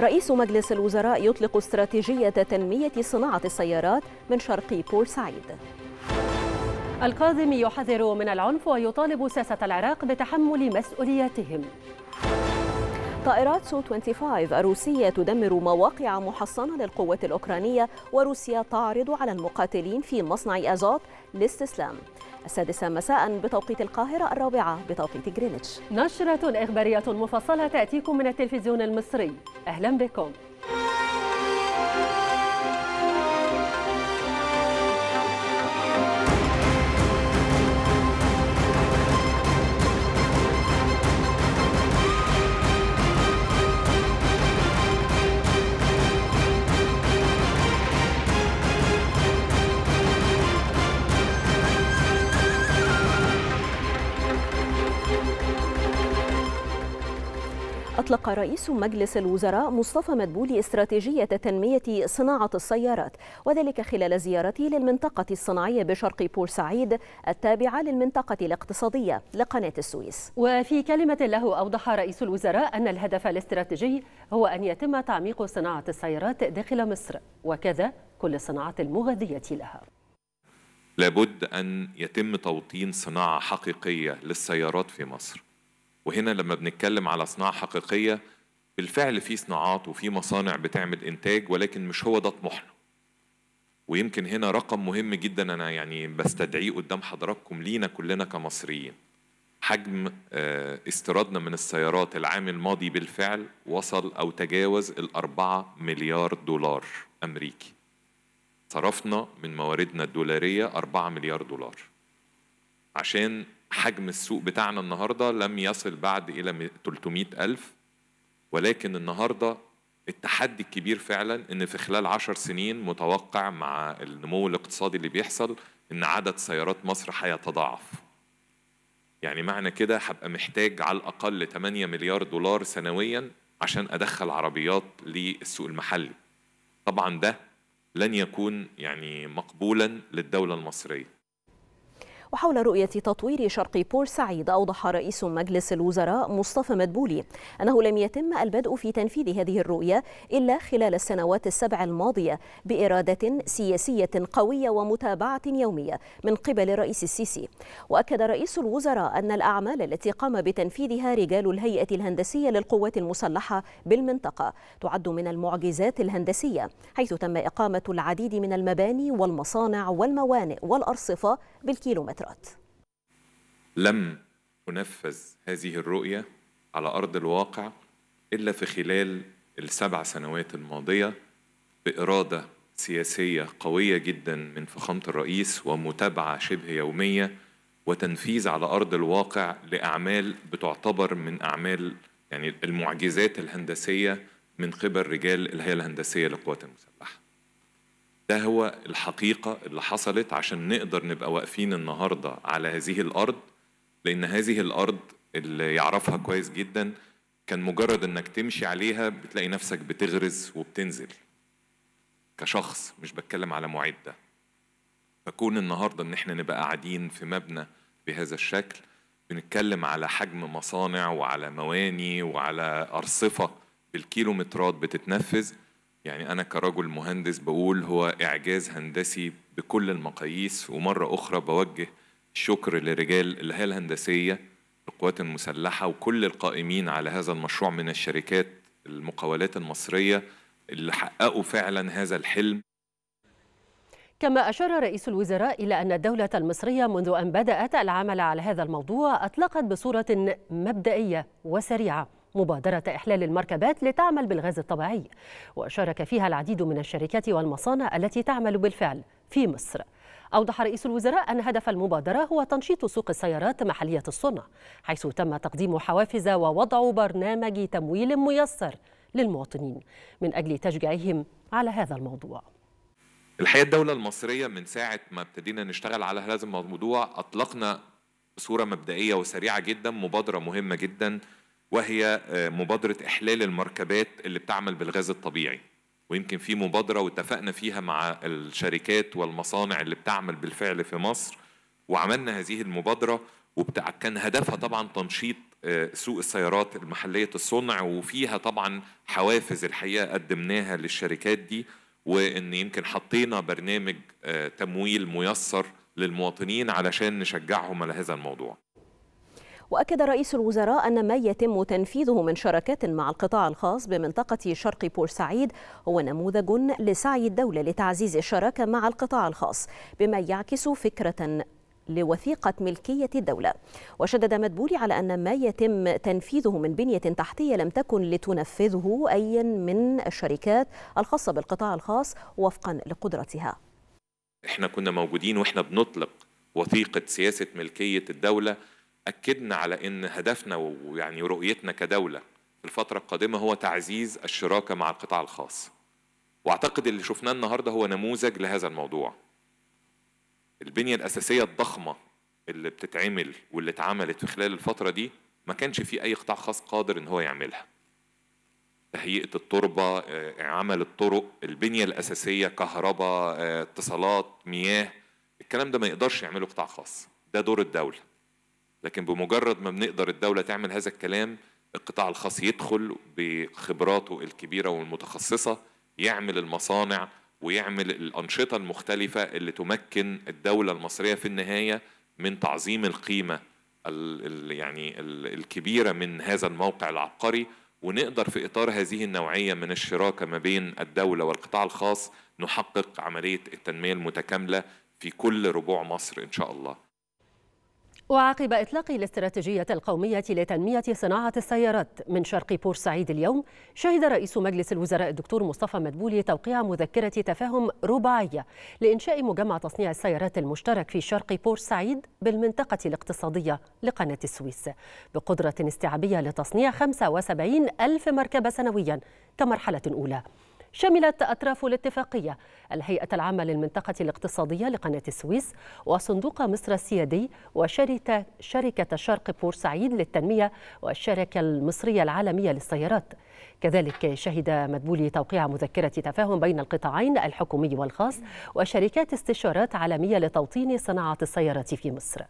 رئيس مجلس الوزراء يطلق استراتيجية تنمية صناعة السيارات من شرق بورسعيد الكاظمي يحذر من العنف ويطالب ساسة العراق بتحمل مسؤولياتهم. طائرات سو 25 الروسية تدمر مواقع محصنة للقوات الأوكرانية وروسيا تعرض على المقاتلين في مصنع أزوت الاستسلام السادسة مساء بتوقيت القاهرة الرابعة بتوقيت جرينتش نشرة إخبارية مفصلة تأتيكم من التلفزيون المصري. أهلا بكم. أطلق رئيس مجلس الوزراء مصطفى مدبولي استراتيجية تنمية صناعة السيارات وذلك خلال زيارته للمنطقة الصناعية بشرق بورسعيد التابعة للمنطقة الاقتصادية لقناة السويس. وفي كلمة له أوضح رئيس الوزراء أن الهدف الاستراتيجي هو أن يتم تعميق صناعة السيارات داخل مصر وكذا كل الصناعات المغذية لها. لابد أن يتم توطين صناعة حقيقية للسيارات في مصر. وهنا لما بنتكلم على صناعة حقيقية بالفعل في صناعات وفي مصانع بتعمل إنتاج ولكن مش هو ده طموحنا. ويمكن هنا رقم مهم جدا أنا يعني بستدعيه قدام حضراتكم لينا كلنا كمصريين. حجم استيرادنا من السيارات العام الماضي بالفعل وصل أو تجاوز الأربعة مليار دولار أمريكي. صرفنا من مواردنا الدولارية أربعة مليار دولار. عشان حجم السوق بتاعنا النهاردة لم يصل بعد إلى 300 ألف ولكن النهاردة التحدي الكبير فعلا إن في خلال عشر سنين متوقع مع النمو الاقتصادي اللي بيحصل إن عدد سيارات مصر هيتضاعف. يعني معنى كده هبقى محتاج على الأقل 8 مليار دولار سنويا عشان أدخل عربيات للسوق المحلي. طبعا ده لن يكون يعني مقبولا للدولة المصرية. وحول رؤية تطوير شرق بورسعيد أوضح رئيس مجلس الوزراء مصطفى مدبولي أنه لم يتم البدء في تنفيذ هذه الرؤية إلا خلال السنوات السبع الماضية بإرادة سياسية قوية ومتابعة يومية من قبل الرئيس السيسي. وأكد رئيس الوزراء أن الأعمال التي قام بتنفيذها رجال الهيئة الهندسية للقوات المسلحة بالمنطقة تعد من المعجزات الهندسية حيث تم إقامة العديد من المباني والمصانع والموانئ والأرصفة بالكيلومتر. الفترات لم تنفذ هذه الرؤية على أرض الواقع إلا في خلال السبع سنوات الماضية بإرادة سياسية قوية جدا من فخامة الرئيس ومتابعة شبه يومية وتنفيذ على أرض الواقع لأعمال بتعتبر من أعمال يعني المعجزات الهندسية من قبل رجال الهيئة الهندسية للقوات المسلحة. ده هو الحقيقة اللي حصلت عشان نقدر نبقى واقفين النهاردة على هذه الأرض لأن هذه الأرض اللي يعرفها كويس جدا كان مجرد إنك تمشي عليها بتلاقي نفسك بتغرز وبتنزل كشخص مش بتكلم على معدة فكون النهاردة إن إحنا نبقى قاعدين في مبنى بهذا الشكل بنتكلم على حجم مصانع وعلى مواني وعلى أرصفة بالكيلومترات بتتنفذ يعني أنا كرجل مهندس بقول هو إعجاز هندسي بكل المقاييس ومرة أخرى بوجه الشكر لرجال الهيئة الهندسية القوات المسلحة وكل القائمين على هذا المشروع من الشركات المقاولات المصرية اللي حققوا فعلا هذا الحلم. كما أشار رئيس الوزراء إلى أن الدولة المصرية منذ أن بدأت العمل على هذا الموضوع أطلقت بصورة مبدئية وسريعة. مبادرة إحلال المركبات لتعمل بالغاز الطبيعي وشارك فيها العديد من الشركات والمصانع التي تعمل بالفعل في مصر. أوضح رئيس الوزراء أن هدف المبادرة هو تنشيط سوق السيارات محلية الصنع حيث تم تقديم حوافز ووضع برنامج تمويل ميسر للمواطنين من أجل تشجيعهم على هذا الموضوع. الحقيقة الدولة المصرية من ساعة ما ابتدينا نشتغل على هذا الموضوع أطلقنا بصورة مبدئية وسريعة جدا مبادرة مهمة جدا وهي مبادرة إحلال المركبات اللي بتعمل بالغاز الطبيعي. ويمكن في مبادرة واتفقنا فيها مع الشركات والمصانع اللي بتعمل بالفعل في مصر وعملنا هذه المبادرة وبتاع كان هدفها طبعا تنشيط سوق السيارات المحلية الصنع وفيها طبعا حوافز الحقيقة قدمناها للشركات دي وإن يمكن حطينا برنامج تمويل ميسر للمواطنين علشان نشجعهم على هذا الموضوع. وأكد رئيس الوزراء أن ما يتم تنفيذه من شراكات مع القطاع الخاص بمنطقة شرق بورسعيد هو نموذج لسعي الدولة لتعزيز الشراكة مع القطاع الخاص بما يعكس فكرة لوثيقة ملكية الدولة. وشدد مدبولي على أن ما يتم تنفيذه من بنية تحتية لم تكن لتنفذه أي من الشركات الخاصة بالقطاع الخاص وفقا لقدرتها. إحنا كنا موجودين وإحنا بنطلق وثيقة سياسة ملكية الدولة أكدنا على أن هدفنا ويعني رؤيتنا كدولة في الفترة القادمة هو تعزيز الشراكة مع القطاع الخاص. وأعتقد اللي شفناه النهاردة هو نموذج لهذا الموضوع. البنية الأساسية الضخمة اللي بتتعمل واللي اتعملت في خلال الفترة دي ما كانش في أي قطاع خاص قادر إن هو يعملها. تهيئة التربة عمل الطرق البنية الأساسية كهرباء اتصالات مياه الكلام ده ما يقدرش يعمله قطاع خاص. ده دور الدولة. لكن بمجرد ما بنقدر الدولة تعمل هذا الكلام القطاع الخاص يدخل بخبراته الكبيرة والمتخصصة يعمل المصانع ويعمل الأنشطة المختلفة اللي تمكن الدولة المصرية في النهاية من تعظيم القيمة ال يعني ال الكبيرة من هذا الموقع العبقري. ونقدر في إطار هذه النوعية من الشراكة ما بين الدولة والقطاع الخاص نحقق عملية التنمية المتكاملة في كل ربوع مصر إن شاء الله. وعقب إطلاق الاستراتيجية القومية لتنمية صناعة السيارات من شرق بورسعيد اليوم شهد رئيس مجلس الوزراء الدكتور مصطفى مدبولي توقيع مذكرة تفاهم رباعية لإنشاء مجمع تصنيع السيارات المشترك في شرق بورسعيد بالمنطقة الاقتصادية لقناة السويس بقدرة استيعابية لتصنيع 75 ألف مركبة سنويا كمرحلة أولى. شملت أطراف الاتفاقية. الهيئة العامة للمنطقة الاقتصادية لقناة السويس وصندوق مصر السيادي وشركة شركة شرق بورسعيد للتنمية والشركة المصرية العالمية للسيارات. كذلك شهد مدبولي توقيع مذكرة تفاهم بين القطاعين الحكومي والخاص وشركات استشارات عالمية لتوطين صناعة السيارات في مصر.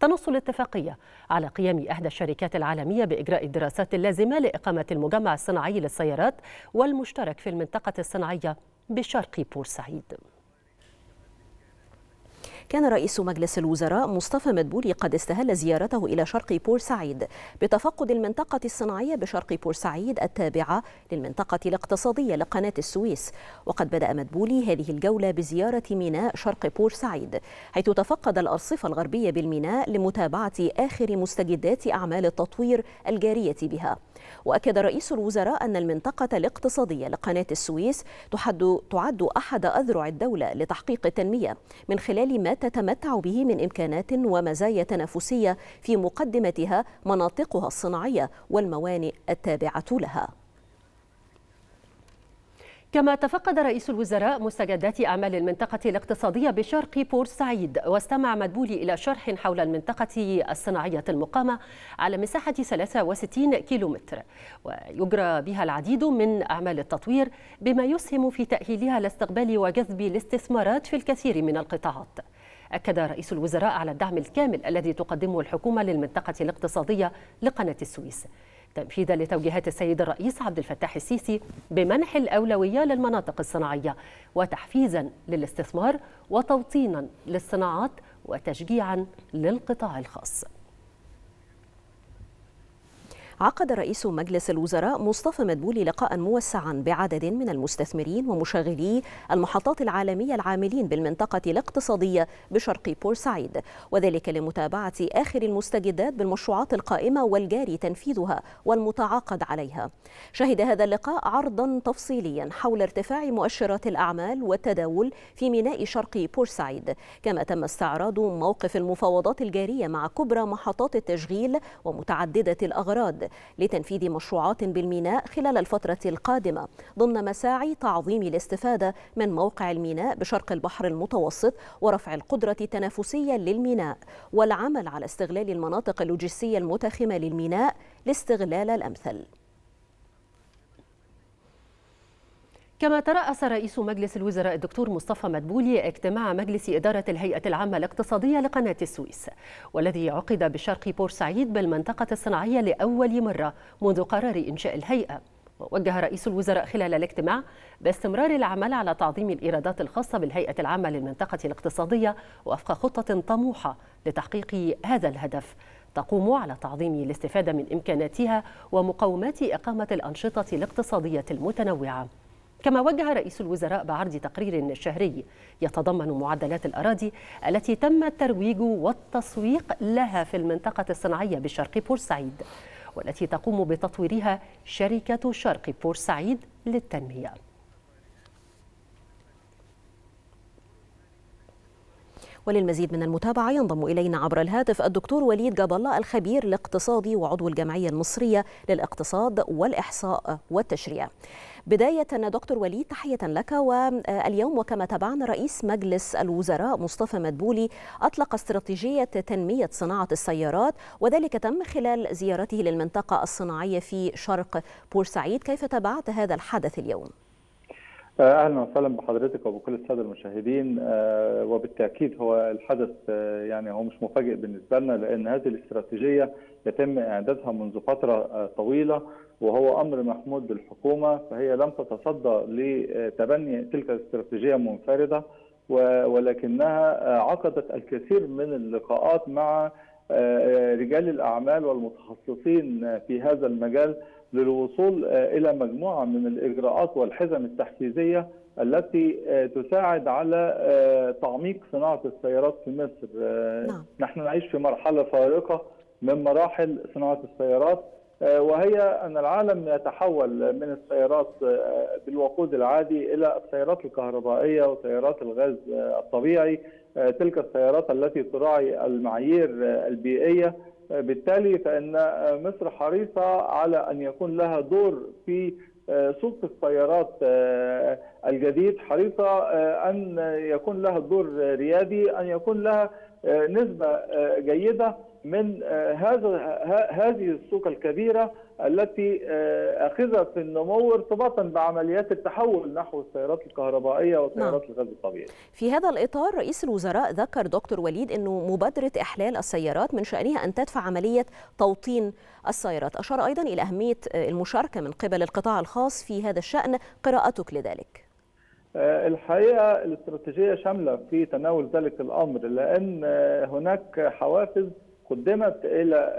تنص الاتفاقية على قيام إحدى الشركات العالمية بإجراء الدراسات اللازمة لإقامة المجمع الصناعي للسيارات والمشترك في المنطقة الصناعية بشرق بورسعيد. كان رئيس مجلس الوزراء مصطفى مدبولي قد استهل زيارته إلى شرق بورسعيد بتفقد المنطقة الصناعية بشرق بورسعيد التابعة للمنطقة الاقتصادية لقناة السويس. وقد بدأ مدبولي هذه الجولة بزيارة ميناء شرق بورسعيد حيث تفقد الأرصفة الغربية بالميناء لمتابعة آخر مستجدات أعمال التطوير الجارية بها. وأكد رئيس الوزراء أن المنطقة الاقتصادية لقناة السويس تحد تعد أحد أذرع الدولة لتحقيق التنمية من خلال ما تتمتع به من إمكانات ومزايا تنافسية في مقدمتها مناطقها الصناعية والموانئ التابعة لها. كما تفقد رئيس الوزراء مستجدات أعمال المنطقة الاقتصادية بشرق بورسعيد واستمع مدبولي إلى شرح حول المنطقة الصناعية المقامة على مساحة 63 كيلومتر. ويجرى بها العديد من أعمال التطوير بما يسهم في تأهيلها لاستقبال وجذب الاستثمارات في الكثير من القطاعات. أكد رئيس الوزراء على الدعم الكامل الذي تقدمه الحكومة للمنطقة الاقتصادية لقناة السويس. تنفيذا لتوجيهات السيد الرئيس عبد الفتاح السيسي بمنح الأولوية للمناطق الصناعية وتحفيزا للاستثمار وتوطينا للصناعات وتشجيعا للقطاع الخاص. عقد رئيس مجلس الوزراء مصطفى مدبولي لقاء موسعا بعدد من المستثمرين ومشغلي المحطات العالمية العاملين بالمنطقة الاقتصادية بشرق بورسعيد. وذلك لمتابعة آخر المستجدات بالمشروعات القائمة والجاري تنفيذها والمتعاقد عليها. شهد هذا اللقاء عرضا تفصيليا حول ارتفاع مؤشرات الأعمال والتداول في ميناء شرق بورسعيد. كما تم استعراض موقف المفاوضات الجارية مع كبرى محطات التشغيل ومتعددة الأغراض. لتنفيذ مشروعات بالميناء خلال الفترة القادمة ضمن مساعي تعظيم الاستفادة من موقع الميناء بشرق البحر المتوسط ورفع القدرة التنافسية للميناء والعمل على استغلال المناطق اللوجستية المتخمة للميناء لاستغلال الأمثل. كما ترأس رئيس مجلس الوزراء الدكتور مصطفى مدبولي اجتماع مجلس إدارة الهيئة العامة الاقتصادية لقناة السويس والذي عقد بشرق بورسعيد بالمنطقة الصناعية لأول مرة منذ قرار إنشاء الهيئة. ووجه رئيس الوزراء خلال الاجتماع باستمرار العمل على تعظيم الإيرادات الخاصة بالهيئة العامة للمنطقة الاقتصادية وفق خطة طموحة لتحقيق هذا الهدف. تقوم على تعظيم الاستفادة من إمكاناتها ومقومات إقامة الأنشطة الاقتصادية المتنوعة. كما وجه رئيس الوزراء بعرض تقرير شهري يتضمن معدلات الأراضي التي تم الترويج والتسويق لها في المنطقة الصناعية بشرق بورسعيد والتي تقوم بتطويرها شركة شرق بورسعيد للتنمية. وللمزيد من المتابعة ينضم إلينا عبر الهاتف الدكتور وليد جاب الله الخبير الاقتصادي وعضو الجمعية المصرية للاقتصاد والإحصاء والتشريع بداية دكتور وليد تحية لك واليوم وكما تابعنا رئيس مجلس الوزراء مصطفى مدبولي أطلق استراتيجية تنمية صناعة السيارات وذلك تم خلال زيارته للمنطقة الصناعية في شرق بورسعيد كيف تابعت هذا الحدث اليوم؟ أهلا وسهلا بحضرتك وبكل السادة المشاهدين. وبالتأكيد هو الحدث يعني هو مش مفاجئ بالنسبة لنا لأن هذه الاستراتيجية يتم إعدادها منذ فترة طويلة وهو أمر محمود بالحكومة فهي لم تتصدى لتبني تلك الاستراتيجية منفردة ولكنها عقدت الكثير من اللقاءات مع رجال الأعمال والمتخصصين في هذا المجال. للوصول إلى مجموعة من الإجراءات والحزم التحفيزية التي تساعد على تعميق صناعة السيارات في مصر. نعم. نحن نعيش في مرحلة فارقة من مراحل صناعة السيارات وهي أن العالم يتحول من السيارات بالوقود العادي إلى السيارات الكهربائية وسيارات الغاز الطبيعي تلك السيارات التي تراعي المعايير البيئية بالتالي فإن مصر حريصة على أن يكون لها دور في سوق السيارات الجديد حريصة أن يكون لها دور ريادي أن يكون لها نسبة جيدة من هذا هذه السوق الكبيرة التي اخذت في النمو ارتباطا بعمليات التحول نحو السيارات الكهربائية وسيارات نعم. الغاز الطبيعي. في هذا الإطار رئيس الوزراء ذكر دكتور وليد إنه مبادرة إحلال السيارات من شأنها أن تدفع عملية توطين السيارات، أشار أيضا إلى أهمية المشاركة من قبل القطاع الخاص في هذا الشأن، قراءتك لذلك. الحقيقة الاستراتيجية شاملة في تناول ذلك الأمر لأن هناك حوافز قدمت إلى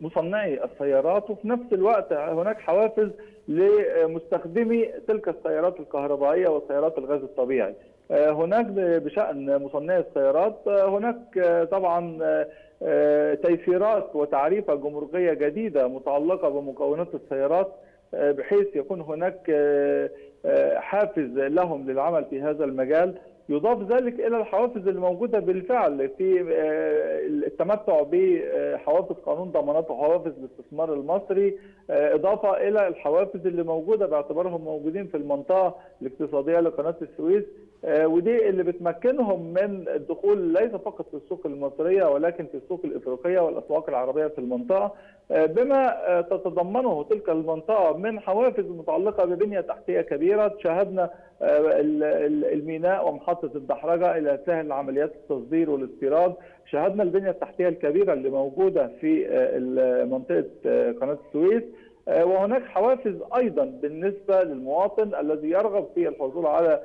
مصنعي السيارات وفي نفس الوقت هناك حوافز لمستخدمي تلك السيارات الكهربائية وسيارات الغاز الطبيعي. هناك بشأن مصنعي السيارات هناك طبعا تيسيرات وتعريفة جمركية جديدة متعلقة بمكونات السيارات بحيث يكون هناك حافز لهم للعمل في هذا المجال يضاف ذلك إلى الحوافز الموجودة بالفعل في التمتع بحوافز قانون ضمانات وحوافز الاستثمار المصري. إضافة إلى الحوافز اللي موجودة باعتبارهم موجودين في المنطقة الاقتصادية لقناة السويس ودي اللي بتمكنهم من الدخول ليس فقط في السوق المصرية ولكن في السوق الإفريقية والأسواق العربية في المنطقة. بما تتضمنه تلك المنطقة من حوافز متعلقة ببنية تحتية كبيرة شاهدنا الميناء ومحطة الدحرجة إلى سهل عمليات التصدير والاستيراد. شاهدنا البنية التحتية الكبيرة اللي موجودة في منطقه قناة السويس. وهناك حوافز أيضا بالنسبة للمواطن الذي يرغب في الحصول على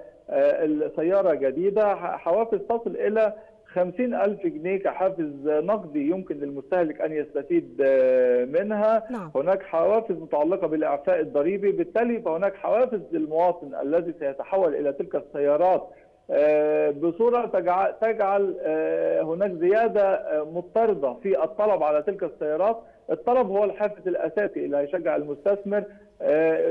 سياره جديدة. حوافز تصل إلى 50 ألف جنيه كحافز نقدي يمكن للمستهلك أن يستفيد منها. نعم. هناك حوافز متعلقة بالإعفاء الضريبي. بالتالي فهناك حوافز للمواطن الذي سيتحول إلى تلك السيارات بصورة تجعل هناك زيادة مضطردة في الطلب على تلك السيارات. الطلب هو الحافز الأساسي اللي هيشجع المستثمر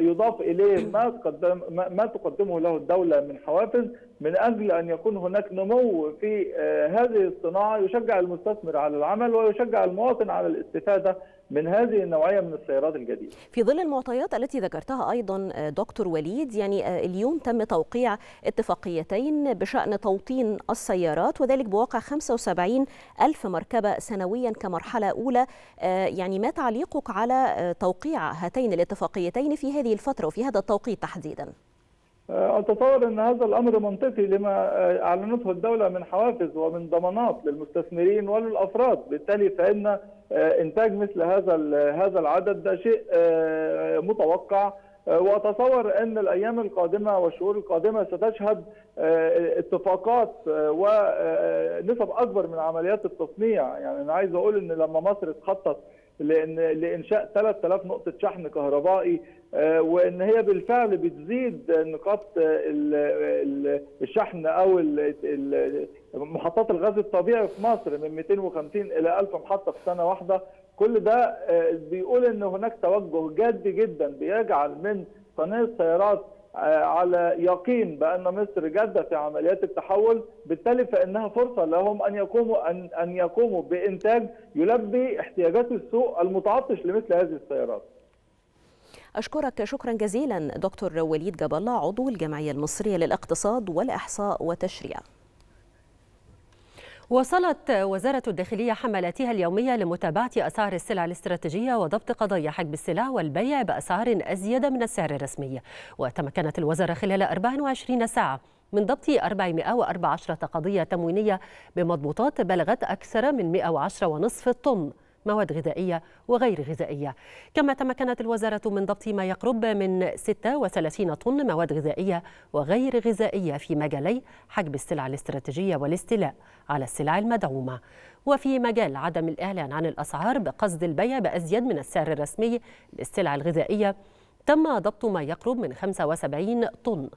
يضاف إليه ما تقدم ما تقدمه له الدولة من حوافز من أجل أن يكون هناك نمو في هذه الصناعة يشجع المستثمر على العمل ويشجع المواطن على الاستفادة من هذه النوعية من السيارات الجديدة. في ظل المعطيات التي ذكرتها أيضا دكتور وليد يعني اليوم تم توقيع اتفاقيتين بشأن توطين السيارات وذلك بواقع 75 ألف مركبة سنويا كمرحلة أولى يعني ما تعليقك على توقيع هاتين الاتفاقيتين في هذه الفترة وفي هذا التوقيت تحديدا؟ أتصور أن هذا الأمر منطقي لما أعلنته الدولة من حوافز ومن ضمانات للمستثمرين وللأفراد بالتالي فإن إنتاج مثل هذا هذا العدد ده شيء متوقع. وأتصور إن الأيام القادمة والشهور القادمة ستشهد اتفاقات ونسب أكبر من عمليات التصنيع. يعني أنا عايز أقول إن لما مصر تخطط لأن لإنشاء 3000 نقطة شحن كهربائي وإن هي بالفعل بتزيد نقاط الشحن أو محطات الغاز الطبيعي في مصر من 250 إلى 1000 محطة في سنة واحدة كل ده بيقول إن هناك توجه جاد جدا بيجعل من صناع السيارات على يقين بأن مصر جادة في عمليات التحول بالتالي فإنها فرصة لهم أن يقوموا أن أن يقوموا بإنتاج يلبي احتياجات السوق المتعطش لمثل هذه السيارات. أشكرك شكرا جزيلا دكتور وليد جاب الله عضو الجمعية المصرية للإقتصاد والإحصاء والتشريع. واصلت وزارة الداخلية حملاتها اليومية لمتابعة أسعار السلع الاستراتيجية وضبط قضايا حجب السلع والبيع بأسعار أزيد من السعر الرسمي. وتمكنت الوزارة خلال 24 ساعة من ضبط 414 قضية تموينية بمضبوطات بلغت أكثر من 110.5 طن. مواد غذائية وغير غذائية. كما تمكنت الوزارة من ضبط ما يقرب من 36 طن مواد غذائية وغير غذائية في مجالي حجب السلع الاستراتيجية والاستيلاء على السلع المدعومة. وفي مجال عدم الإعلان عن الأسعار بقصد البيع بأزيد من السعر الرسمي للسلع الغذائية تم ضبط ما يقرب من 75 طن.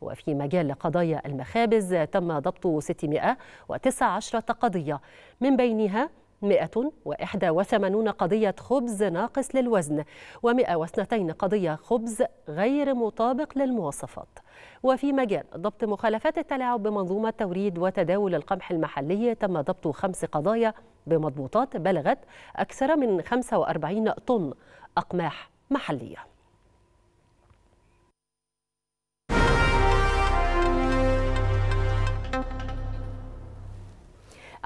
وفي مجال قضايا المخابز تم ضبط 619 قضية من بينها 181 قضية خبز ناقص للوزن و102 قضية خبز غير مطابق للمواصفات. وفي مجال ضبط مخالفات التلاعب بمنظومة توريد وتداول القمح المحلي تم ضبط خمس قضايا بمضبوطات بلغت أكثر من 45 طن أقماح محلية.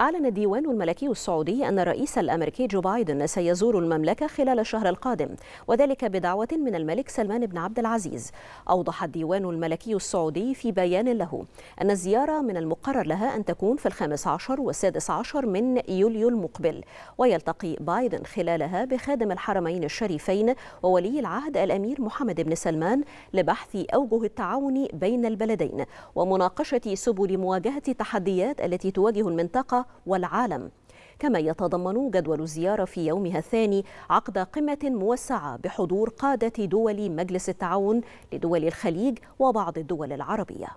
أعلن الديوان الملكي السعودي أن الرئيس الأمريكي جو بايدن سيزور المملكة خلال الشهر القادم وذلك بدعوة من الملك سلمان بن عبد العزيز. أوضح الديوان الملكي السعودي في بيان له أن الزيارة من المقرر لها أن تكون في الخامس عشر والسادس عشر من يوليو المقبل ويلتقي بايدن خلالها بخادم الحرمين الشريفين وولي العهد الأمير محمد بن سلمان لبحث أوجه التعاون بين البلدين ومناقشة سبل مواجهة التحديات التي تواجه المنطقة والعالم. كما يتضمن جدول الزيارة في يومها الثاني عقد قمة موسعة بحضور قادة دول مجلس التعاون لدول الخليج وبعض الدول العربية.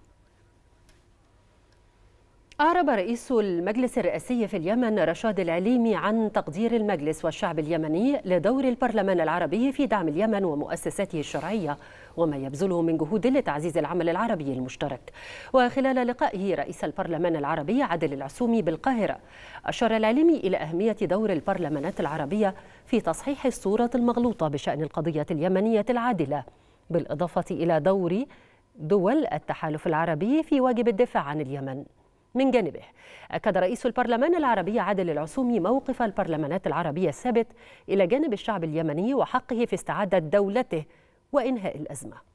أعرب رئيس المجلس الرئاسي في اليمن رشاد العليمي عن تقدير المجلس والشعب اليمني لدور البرلمان العربي في دعم اليمن ومؤسساته الشرعية وما يبذله من جهود لتعزيز العمل العربي المشترك. وخلال لقائه رئيس البرلمان العربي عادل العسومي بالقاهرة أشار العليمي إلى أهمية دور البرلمانات العربية في تصحيح الصورة المغلوطة بشأن القضية اليمنية العادلة بالإضافة إلى دور دول التحالف العربي في واجب الدفاع عن اليمن. من جانبه. أكد رئيس البرلمان العربي عادل العسومي موقف البرلمانات العربية الثابت إلى جانب الشعب اليمني وحقه في استعادة دولته وإنهاء الأزمة.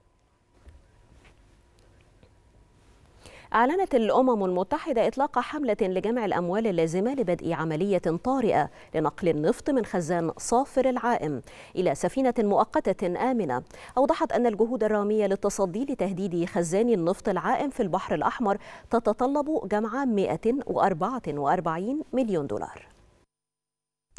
أعلنت الأمم المتحدة إطلاق حملة لجمع الأموال اللازمة لبدء عملية طارئة لنقل النفط من خزان صافر العائم إلى سفينة مؤقتة آمنة. أوضحت أن الجهود الرامية للتصدي لتهديد خزان النفط العائم في البحر الأحمر تتطلب جمع 144 مليون دولار.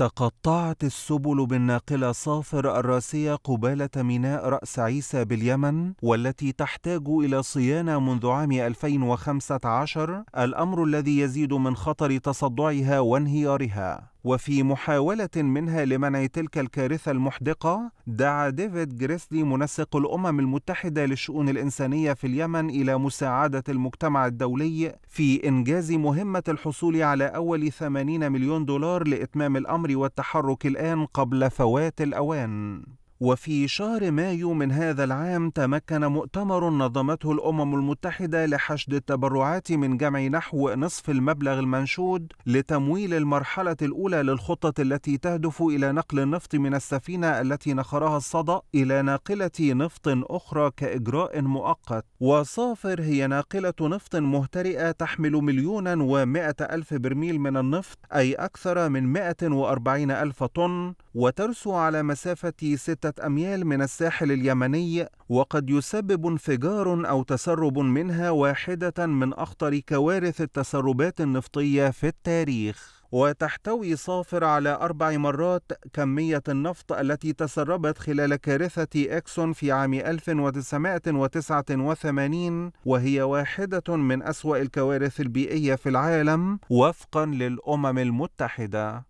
تقطعت السبل بالناقلة صافر الراسية قبالة ميناء رأس عيسى باليمن والتي تحتاج إلى صيانة منذ عام 2015 الأمر الذي يزيد من خطر تصدعها وانهيارها. وفي محاولة منها لمنع تلك الكارثة المحدقة دعا ديفيد جريسلي منسق الأمم المتحدة للشؤون الإنسانية في اليمن إلى مساعدة المجتمع الدولي في إنجاز مهمة الحصول على أول 80 مليون دولار لإتمام الأمر والتحرك الآن قبل فوات الأوان. وفي شهر مايو من هذا العام تمكن مؤتمر نظمته الأمم المتحدة لحشد التبرعات من جمع نحو نصف المبلغ المنشود لتمويل المرحلة الأولى للخطة التي تهدف إلى نقل النفط من السفينة التي نخرها الصدأ إلى ناقلة نفط أخرى كإجراء مؤقت. وصافر هي ناقلة نفط مهترئة تحمل مليونا ومائة ألف برميل من النفط أي أكثر من 140 ألف طن وترسو على مسافة ستة أميال من الساحل اليمني وقد يسبب انفجار أو تسرب منها واحدة من أخطر كوارث التسربات النفطية في التاريخ وتحتوي صافر على أربع مرات كمية النفط التي تسربت خلال كارثة إكسون في عام 1989 وهي واحدة من أسوأ الكوارث البيئية في العالم وفقا للأمم المتحدة.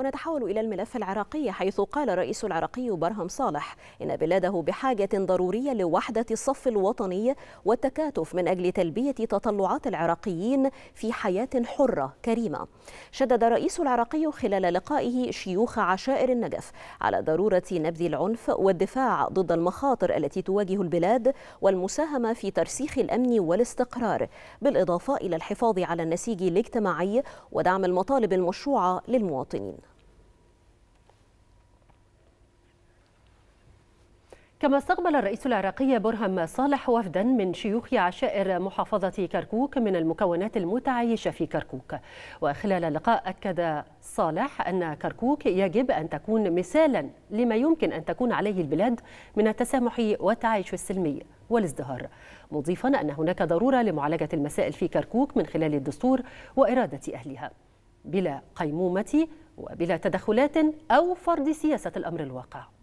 ونتحول إلى الملف العراقي حيث قال الرئيس العراقي برهم صالح إن بلاده بحاجة ضرورية لوحدة الصف الوطني والتكاتف من أجل تلبية تطلعات العراقيين في حياة حرة كريمة. شدد الرئيس العراقي خلال لقائه شيوخ عشائر النجف على ضرورة نبذ العنف والدفاع ضد المخاطر التي تواجه البلاد والمساهمة في ترسيخ الأمن والاستقرار بالإضافة إلى الحفاظ على النسيج الاجتماعي ودعم المطالب المشروعة للمواطنين. كما استقبل الرئيس العراقي برهم صالح وفدا من شيوخ عشائر محافظة كركوك من المكونات المتعايشة في كركوك. وخلال اللقاء أكد صالح أن كركوك يجب أن تكون مثالا لما يمكن أن تكون عليه البلاد من التسامح والتعايش السلمي والازدهار. مضيفا أن هناك ضرورة لمعالجة المسائل في كركوك من خلال الدستور وإرادة أهلها. بلا قيمومة وبلا تدخلات أو فرض سياسة الأمر الواقع.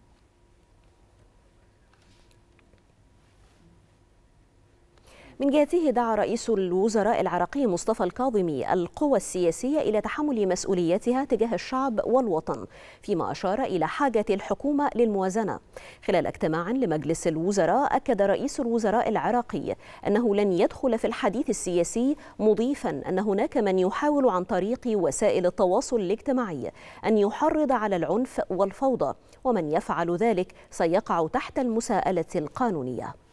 من جهته دعا رئيس الوزراء العراقي مصطفى الكاظمي القوى السياسية إلى تحمل مسؤوليتها تجاه الشعب والوطن فيما أشار إلى حاجة الحكومة للموازنة. خلال اجتماع لمجلس الوزراء أكد رئيس الوزراء العراقي أنه لن يدخل في الحديث السياسي مضيفا أن هناك من يحاول عن طريق وسائل التواصل الاجتماعي أن يحرض على العنف والفوضى ومن يفعل ذلك سيقع تحت المساءلة القانونية.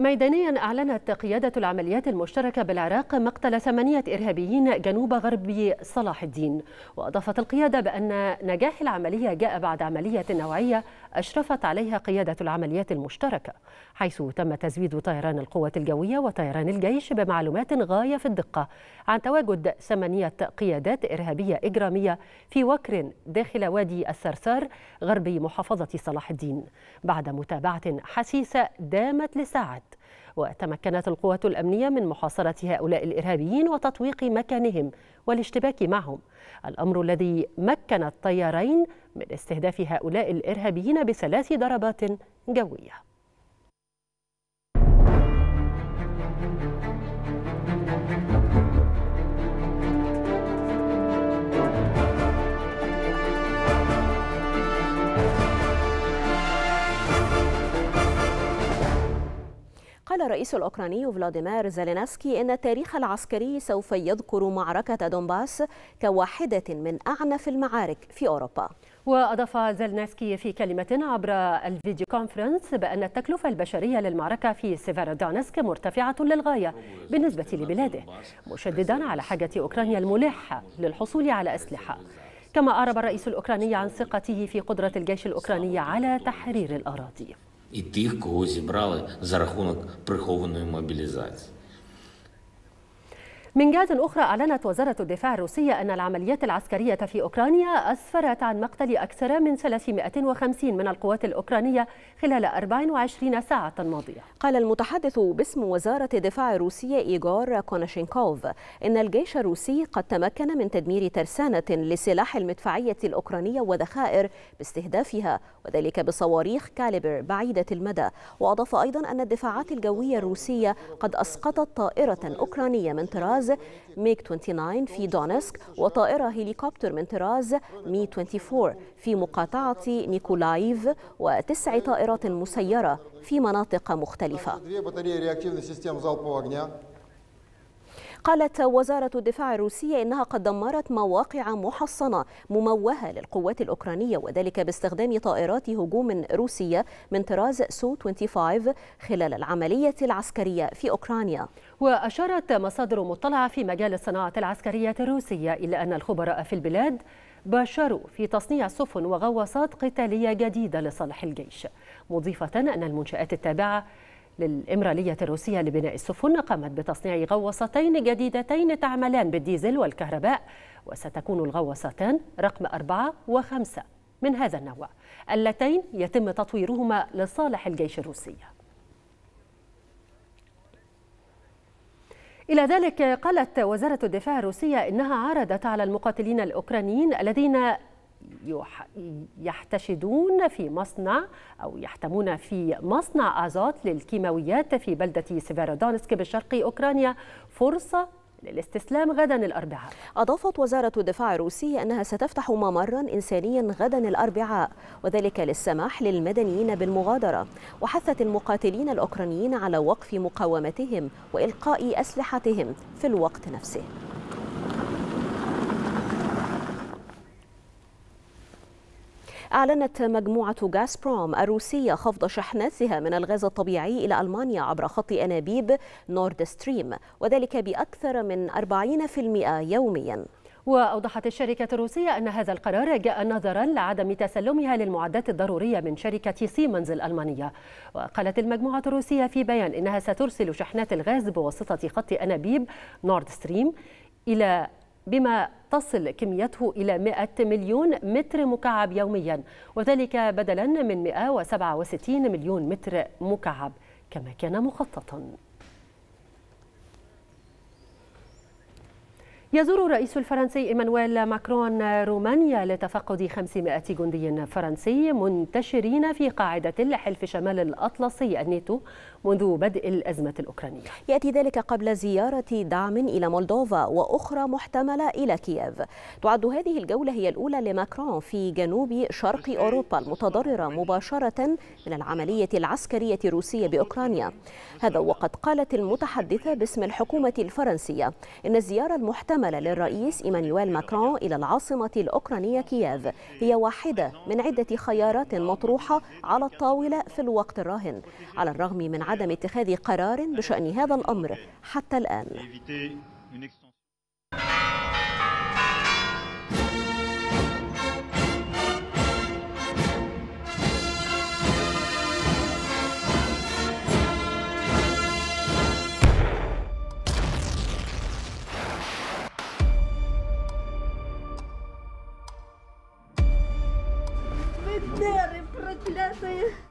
ميدانيا أعلنت قيادة العمليات المشتركة بالعراق مقتل ثمانية إرهابيين جنوب غرب صلاح الدين. وأضافت القيادة بأن نجاح العملية جاء بعد عملية نوعية أشرفت عليها قيادة العمليات المشتركة. حيث تم تزويد طيران القوة الجوية وطيران الجيش بمعلومات غاية في الدقة عن تواجد ثمانية قيادات إرهابية إجرامية في وكر داخل وادي الثرثار غرب محافظة صلاح الدين. بعد متابعة حسيسة دامت لساعات وتمكنت القوات الأمنية من محاصرة هؤلاء الإرهابيين وتطويق مكانهم والاشتباك معهم. الأمر الذي مكن الطيارين من استهداف هؤلاء الإرهابيين بثلاث ضربات جوية. الرئيس الأوكراني فلاديمير زيلينسكي إن التاريخ العسكري سوف يذكر معركة دونباس كواحدة من أعنف المعارك في أوروبا. وأضاف زيلينسكي في كلمة عبر الفيديو كونفرنس بأن التكلفة البشرية للمعركة في سيفيرودونسك مرتفعة للغاية بالنسبة لبلاده مشددا على حاجة أوكرانيا الملحة للحصول على أسلحة. كما أعرب الرئيس الأوكراني عن ثقته في قدرة الجيش الأوكراني على تحرير الأراضي. І тих, кого зібрали за рахунок прихованої мобілізації. من جهة أخرى أعلنت وزارة الدفاع الروسية أن العمليات العسكرية في أوكرانيا أسفرت عن مقتل أكثر من 350 من القوات الأوكرانية خلال 24 ساعة ماضية. قال المتحدث باسم وزارة الدفاع الروسية إيغور كوناشينكوف إن الجيش الروسي قد تمكن من تدمير ترسانة لسلاح المدفعية الأوكرانية وذخائر باستهدافها وذلك بصواريخ كاليبر بعيدة المدى. وأضاف أيضا أن الدفاعات الجوية الروسية قد أسقطت طائرة أوكرانية من طراز ميج 29 في دونيتسك وطائرة هليكوبتر من طراز مي 24 في مقاطعة نيكولايف وتسع طائرات مسيرة في مناطق مختلفة. قالت وزارة الدفاع الروسية إنها قد دمرت مواقع محصنة مموهة للقوات الأوكرانية وذلك باستخدام طائرات هجوم روسية من طراز سو 25 خلال العملية العسكرية في أوكرانيا. وأشارت مصادر مطلعة في مجال الصناعة العسكرية الروسية إلى أن الخبراء في البلاد باشروا في تصنيع سفن وغواصات قتالية جديدة لصالح الجيش مضيفة أن المنشآت التابعة للإمرالية الروسية لبناء السفن قامت بتصنيع غواصتين جديدتين تعملان بالديزل والكهرباء وستكون الغواصتان رقم أربعة وخمسة من هذا النوع اللتين يتم تطويرهما لصالح الجيش الروسي. إلى ذلك قالت وزارة الدفاع الروسية إنها عرضت على المقاتلين الأوكرانيين الذين يحتشدون في مصنع أو يحتمون في مصنع أزوت للكيماويات في بلدة سيفيرودونسك بشرق أوكرانيا. فرصة للاستسلام غدا الأربعاء. أضافت وزارة الدفاع الروسية أنها ستفتح ممرا إنسانيا غدا الأربعاء وذلك للسماح للمدنيين بالمغادرة. وحثت المقاتلين الأوكرانيين على وقف مقاومتهم وإلقاء أسلحتهم في الوقت نفسه. أعلنت مجموعة غازبروم الروسية خفض شحناتها من الغاز الطبيعي إلى ألمانيا عبر خط أنابيب نورد ستريم وذلك بأكثر من 40% يومياً. وأوضحت الشركة الروسية أن هذا القرار جاء نظرا لعدم تسلمها للمعدات الضرورية من شركة سيمنز الألمانية. وقالت المجموعة الروسية في بيان إنها سترسل شحنات الغاز بواسطة خط أنابيب نورد ستريم إلى بما تصل كميته إلى 100 مليون متر مكعب يوميا وذلك بدلا من 167 مليون متر مكعب كما كان مخططا. يزور الرئيس الفرنسي إيمانويل ماكرون رومانيا لتفقد 500 جندي فرنسي منتشرين في قاعدة لحلف شمال الأطلسي الناتو منذ بدء الأزمة الأوكرانية. يأتي ذلك قبل زيارة دعم إلى مولدوفا وأخرى محتملة إلى كييف. تعد هذه الجولة هي الأولى لماكرون في جنوب شرق أوروبا المتضررة مباشرة من العملية العسكرية الروسية بأوكرانيا. هذا وقد قالت المتحدثة باسم الحكومة الفرنسية. إن الزيارة المحتملة للرئيس إيمانويل ماكرون إلى العاصمة الأوكرانية كييف. هي واحدة من عدة خيارات مطروحة على الطاولة في الوقت الراهن على الرغم من عدم اتخاذ قرار بشأن هذا الأمر حتى الآن. Валеры, проклятые!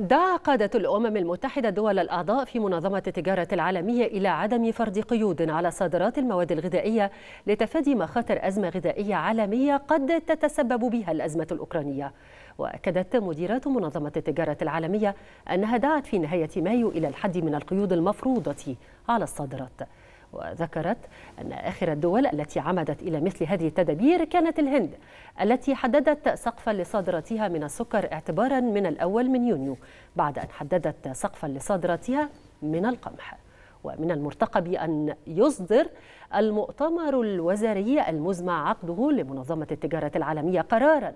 دعا قادة الأمم المتحدة الدول الأعضاء في منظمة التجارة العالمية إلى عدم فرض قيود على صادرات المواد الغذائية لتفادي مخاطر أزمة غذائية عالمية قد تتسبب بها الأزمة الأوكرانية. وأكدت مديرات منظمة التجارة العالمية أنها دعت في نهاية مايو إلى الحد من القيود المفروضة على الصادرات. وذكرت أن آخر الدول التي عمدت إلى مثل هذه التدابير كانت الهند التي حددت سقفا لصادراتها من السكر اعتبارا من الأول من يونيو بعد أن حددت سقفا لصادراتها من القمح. ومن المرتقب أن يصدر المؤتمر الوزاري المزمع عقده لمنظمة التجارة العالمية قرارا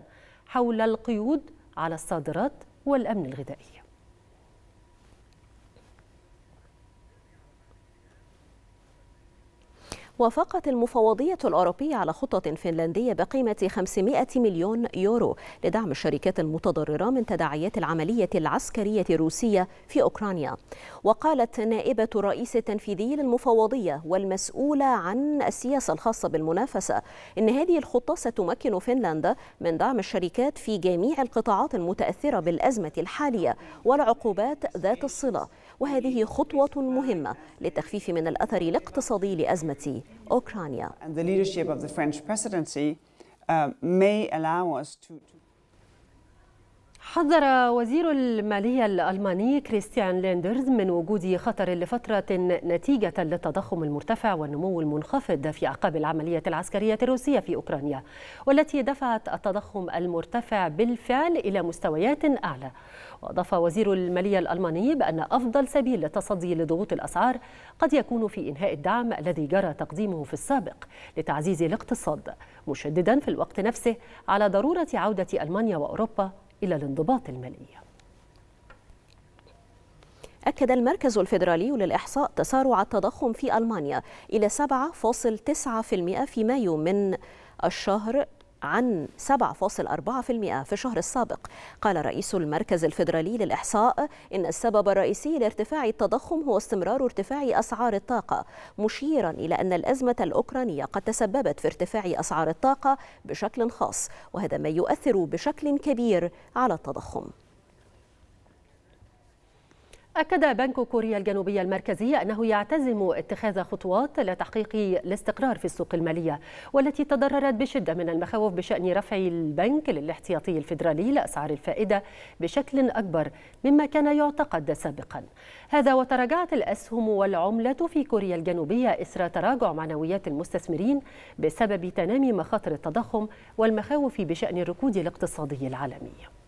حول القيود على الصادرات والأمن الغذائي. وافقت المفوضية الأوروبية على خطة فنلندية بقيمة 500 مليون يورو لدعم الشركات المتضررة من تداعيات العملية العسكرية الروسية في أوكرانيا. وقالت نائبة الرئيس التنفيذي للمفوضية والمسؤولة عن السياسة الخاصة بالمنافسة إن هذه الخطة ستمكن فنلندا من دعم الشركات في جميع القطاعات المتأثرة بالأزمة الحالية والعقوبات ذات الصلة. وهذه خطوة مهمة للتخفيف من الأثر الاقتصادي لأزمة أوكرانيا. حذر وزير المالية الألماني كريستيان ليندرز من وجود خطر لفترة نتيجة للتضخم المرتفع والنمو المنخفض في أعقاب العملية العسكرية الروسية في أوكرانيا والتي دفعت التضخم المرتفع بالفعل إلى مستويات أعلى. وأضاف وزير المالية الألماني بأن أفضل سبيل للتصدي لضغوط الأسعار قد يكون في إنهاء الدعم الذي جرى تقديمه في السابق لتعزيز الاقتصاد مشددا في الوقت نفسه على ضرورة عودة ألمانيا وأوروبا إلى الانضباط المالي. أكد المركز الفيدرالي للإحصاء تسارع التضخم في ألمانيا إلى 7.9% في مايو من الشهر عن 7.4% في الشهر السابق. قال رئيس المركز الفيدرالي للإحصاء إن السبب الرئيسي لارتفاع التضخم هو استمرار ارتفاع أسعار الطاقة مشيرا إلى أن الأزمة الأوكرانية قد تسببت في ارتفاع أسعار الطاقة بشكل خاص وهذا ما يؤثر بشكل كبير على التضخم. أكد بنك كوريا الجنوبية المركزي أنه يعتزم اتخاذ خطوات لتحقيق الاستقرار في السوق المالية والتي تضررت بشدة من المخاوف بشأن رفع البنك للاحتياطي الفيدرالي لأسعار الفائدة بشكل أكبر مما كان يعتقد سابقا. هذا وتراجعت الأسهم والعملة في كوريا الجنوبية إثر تراجع معنويات المستثمرين بسبب تنامي مخاطر التضخم والمخاوف بشأن الركود الاقتصادي العالمي.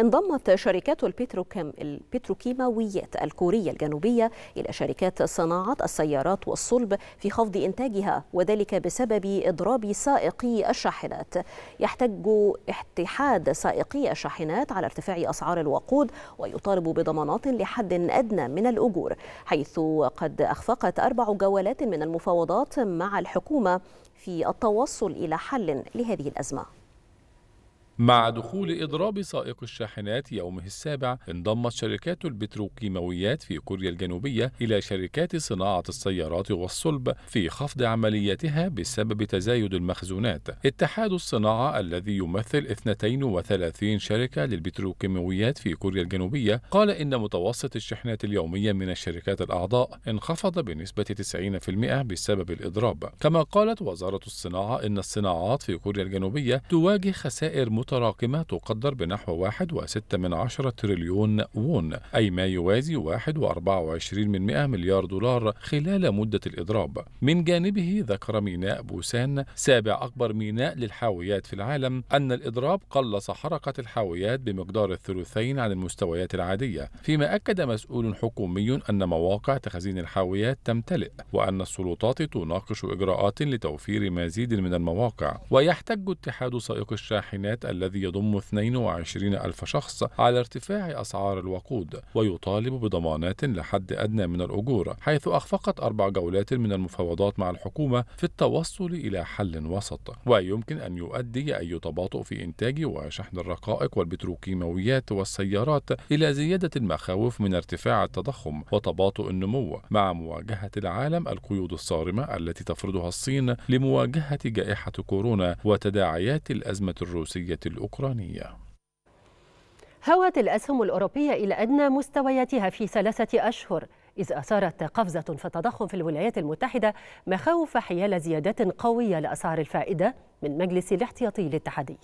انضمت شركات البتروكيم البتروكيماويات الكورية الجنوبية إلى شركات صناعة السيارات والصلب في خفض إنتاجها وذلك بسبب إضراب سائقي الشاحنات. يحتج اتحاد سائقي الشاحنات على ارتفاع أسعار الوقود ويطالب بضمانات لحد أدنى من الأجور حيث قد أخفقت أربع جولات من المفاوضات مع الحكومة في التوصل إلى حل لهذه الأزمة. مع دخول إضراب سائق الشاحنات يومه السابع انضمت شركات البتروكيماويات في كوريا الجنوبية إلى شركات صناعة السيارات والصلب في خفض عملياتها بسبب تزايد المخزونات. اتحاد الصناعة الذي يمثل 32 شركة للبتروكيماويات في كوريا الجنوبية قال إن متوسط الشحنات اليومية من الشركات الأعضاء انخفض بنسبة 90% بسبب الإضراب. كما قالت وزارة الصناعة إن الصناعات في كوريا الجنوبية تواجه خسائر متراكمة تقدر بنحو 1.6 من عشرة تريليون وون أي ما يوازي 1.24 من 100 مليار دولار خلال مدة الإضراب. من جانبه ذكر ميناء بوسان سابع أكبر ميناء للحاويات في العالم أن الإضراب قلص حركة الحاويات بمقدار الثلثين عن المستويات العادية فيما أكد مسؤول حكومي أن مواقع تخزين الحاويات تمتلئ وأن السلطات تناقش إجراءات لتوفير مزيد من المواقع. ويحتج اتحاد سائق الشاحنات الذي يضم 22 ألف شخص على ارتفاع أسعار الوقود ويطالب بضمانات لحد أدنى من الأجور حيث أخفقت أربع جولات من المفاوضات مع الحكومة في التوصل إلى حل وسط. ويمكن أن يؤدي أي تباطؤ في إنتاج وشحن الرقائق والبتروكيماويات والسيارات إلى زيادة المخاوف من ارتفاع التضخم وتباطؤ النمو مع مواجهة العالم القيود الصارمة التي تفرضها الصين لمواجهة جائحة كورونا وتداعيات الأزمة الروسية الأوكرانية. هوت الأسهم الأوروبية إلى أدنى مستوياتها في ثلاثة أشهر إذ أثارت قفزة في التضخم في الولايات المتحدة مخاوف حيال زيادات قوية لأسعار الفائدة من مجلس الاحتياطي الاتحادي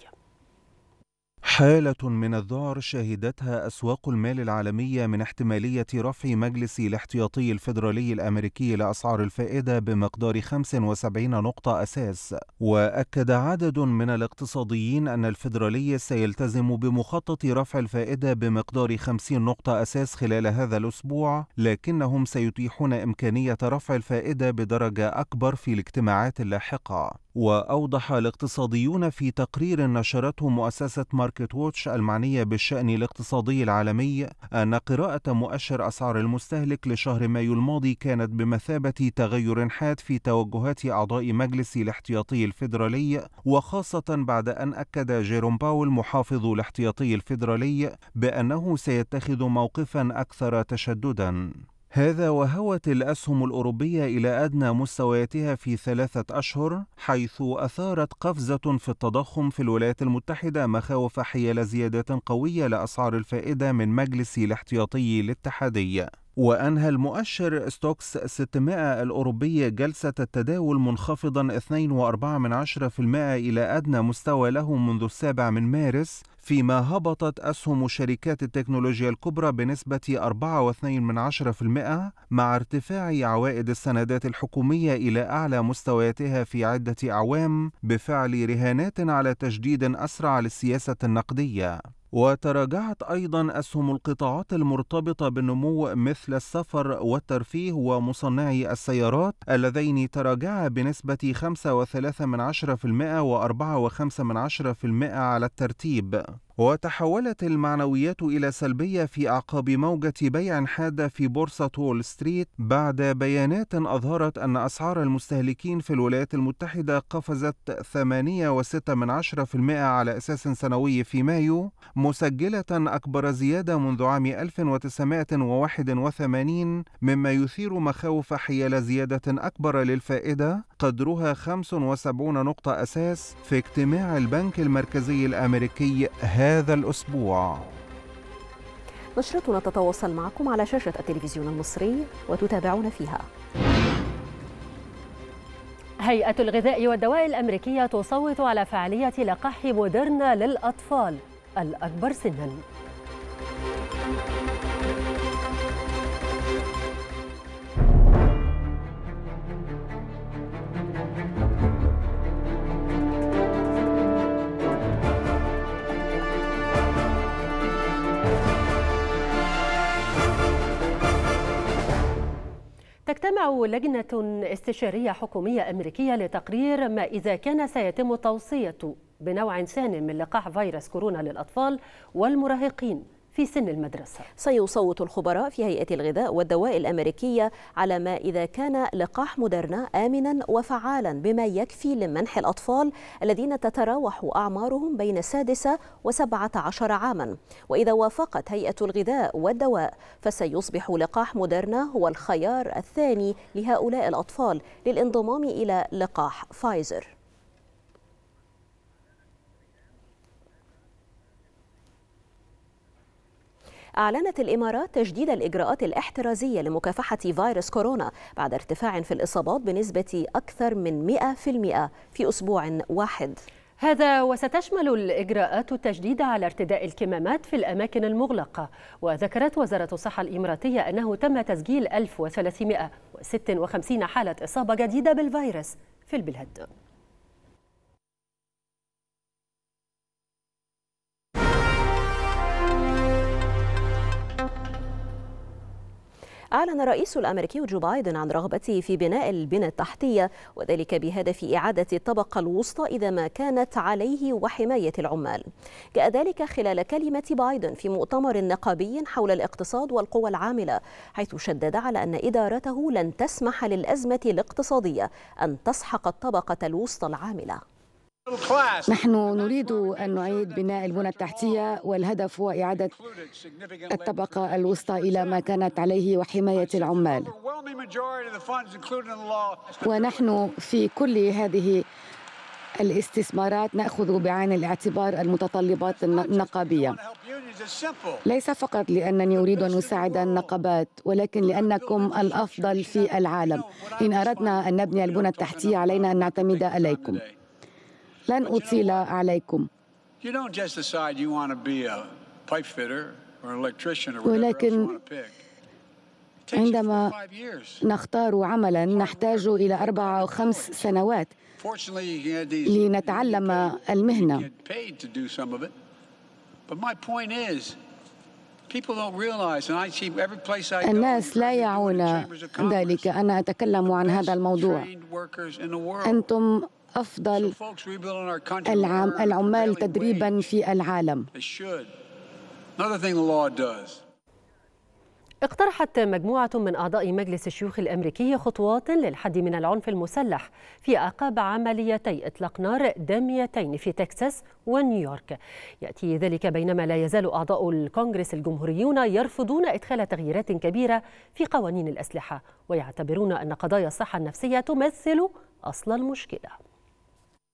حالة من الذعر شهدتها أسواق المال العالمية من احتمالية رفع مجلس الاحتياطي الفيدرالي الأمريكي لأسعار الفائدة بمقدار 75 نقطة أساس. وأكد عدد من الاقتصاديين أن الفيدرالي سيلتزم بمخطط رفع الفائدة بمقدار 50 نقطة أساس خلال هذا الأسبوع لكنهم سيتيحون إمكانية رفع الفائدة بدرجة أكبر في الاجتماعات اللاحقة. وأوضح الاقتصاديون في تقرير نشرته مؤسسة MarketWatch المعنية بالشأن الاقتصادي العالمي أن قراءة مؤشر أسعار المستهلك لشهر مايو الماضي كانت بمثابة تغير حاد في توجهات أعضاء مجلس الاحتياطي الفيدرالي وخاصة بعد أن أكد جيروم باول محافظ الاحتياطي الفيدرالي بأنه سيتخذ موقفا أكثر تشددا. هذا وهوت الأسهم الأوروبية إلى أدنى مستوياتها في ثلاثة أشهر حيث أثارت قفزة في التضخم في الولايات المتحدة مخاوف حيال زيادة قوية لأسعار الفائدة من مجلس الاحتياطي الاتحادي. وأنهى المؤشر ستوكس 600 الأوروبي جلسة التداول منخفضا 2.4% إلى أدنى مستوى له منذ السابع من مارس فيما هبطت أسهم شركات التكنولوجيا الكبرى بنسبة 4.2% مع ارتفاع عوائد السندات الحكومية إلى أعلى مستوياتها في عدة أعوام بفعل رهانات على تجديد أسرع للسياسة النقدية. وتراجعت أيضا أسهم القطاعات المرتبطة بالنمو مثل السفر والترفيه ومصنعي السيارات اللذين تراجعا بنسبة 5.3% و4.5% على الترتيب. وتحولت المعنويات إلى سلبية في أعقاب موجة بيع حادة في بورصة وول ستريت بعد بيانات أظهرت أن أسعار المستهلكين في الولايات المتحدة قفزت 8.6% على أساس سنوي في مايو مسجلة أكبر زيادة منذ عام 1981 مما يثير مخاوف حيال زيادة أكبر للفائدة. قدرها 75 نقطة أساس في اجتماع البنك المركزي الأمريكي هذا الأسبوع. نشرتنا تتواصل معكم على شاشة التلفزيون المصري وتتابعون فيها. هيئة الغذاء والدواء الأمريكية تصوت على فعالية لقاح موديرنا للأطفال الأكبر سناً. تجتمع لجنة استشارية حكومية أمريكية لتقرير ما إذا كان سيتم التوصية بنوع ثان من لقاح فيروس كورونا للأطفال والمراهقين. في سن المدرسة. سيصوت الخبراء في هيئة الغذاء والدواء الأمريكية على ما إذا كان لقاح موديرنا آمنا وفعالا بما يكفي لمنح الأطفال الذين تتراوح أعمارهم بين السادسة وسبعة عشر عاما. وإذا وافقت هيئة الغذاء والدواء فسيصبح لقاح موديرنا هو الخيار الثاني لهؤلاء الأطفال للانضمام إلى لقاح فايزر. أعلنت الإمارات تجديد الإجراءات الاحترازية لمكافحة فيروس كورونا بعد ارتفاع في الإصابات بنسبة أكثر من 100% في أسبوع واحد. هذا وستشمل الإجراءات التجديد على ارتداء الكمامات في الأماكن المغلقة وذكرت وزارة الصحة الإماراتية أنه تم تسجيل 1356 حالة إصابة جديدة بالفيروس في البلاد. أعلن الرئيس الأمريكي جو بايدن عن رغبته في بناء البنى التحتية وذلك بهدف إعادة الطبقة الوسطى إذا ما كانت عليه وحماية العمال. جاء ذلك خلال كلمة بايدن في مؤتمر نقابي حول الاقتصاد والقوى العاملة حيث شدد على أن إدارته لن تسمح للأزمة الاقتصادية أن تسحق الطبقة الوسطى العاملة. نحن نريد أن نعيد بناء البنى التحتية والهدف هو إعادة الطبقة الوسطى إلى ما كانت عليه وحماية العمال. ونحن في كل هذه الاستثمارات نأخذ بعين الاعتبار المتطلبات النقابية. ليس فقط لأنني أريد أن أساعد النقابات ولكن لأنكم الأفضل في العالم. إن أردنا أن نبني البنى التحتية علينا أن نعتمد عليكم. لن أطيل عليكم. ولكن عندما نختار عملا نحتاج إلى أربع أو خمس سنوات لنتعلم المهنة. الناس لا يعون ذلك. أنا أتكلم عن هذا الموضوع. أنتم أفضل العمال تدريبا في العالم. اقترحت مجموعة من أعضاء مجلس الشيوخ الأمريكي خطوات للحد من العنف المسلح في أعقاب عمليتي إطلاق نار داميتين في تكساس ونيويورك. يأتي ذلك بينما لا يزال أعضاء الكونغرس الجمهوريون يرفضون إدخال تغييرات كبيرة في قوانين الأسلحة ويعتبرون أن قضايا الصحة النفسية تمثل أصل المشكلة.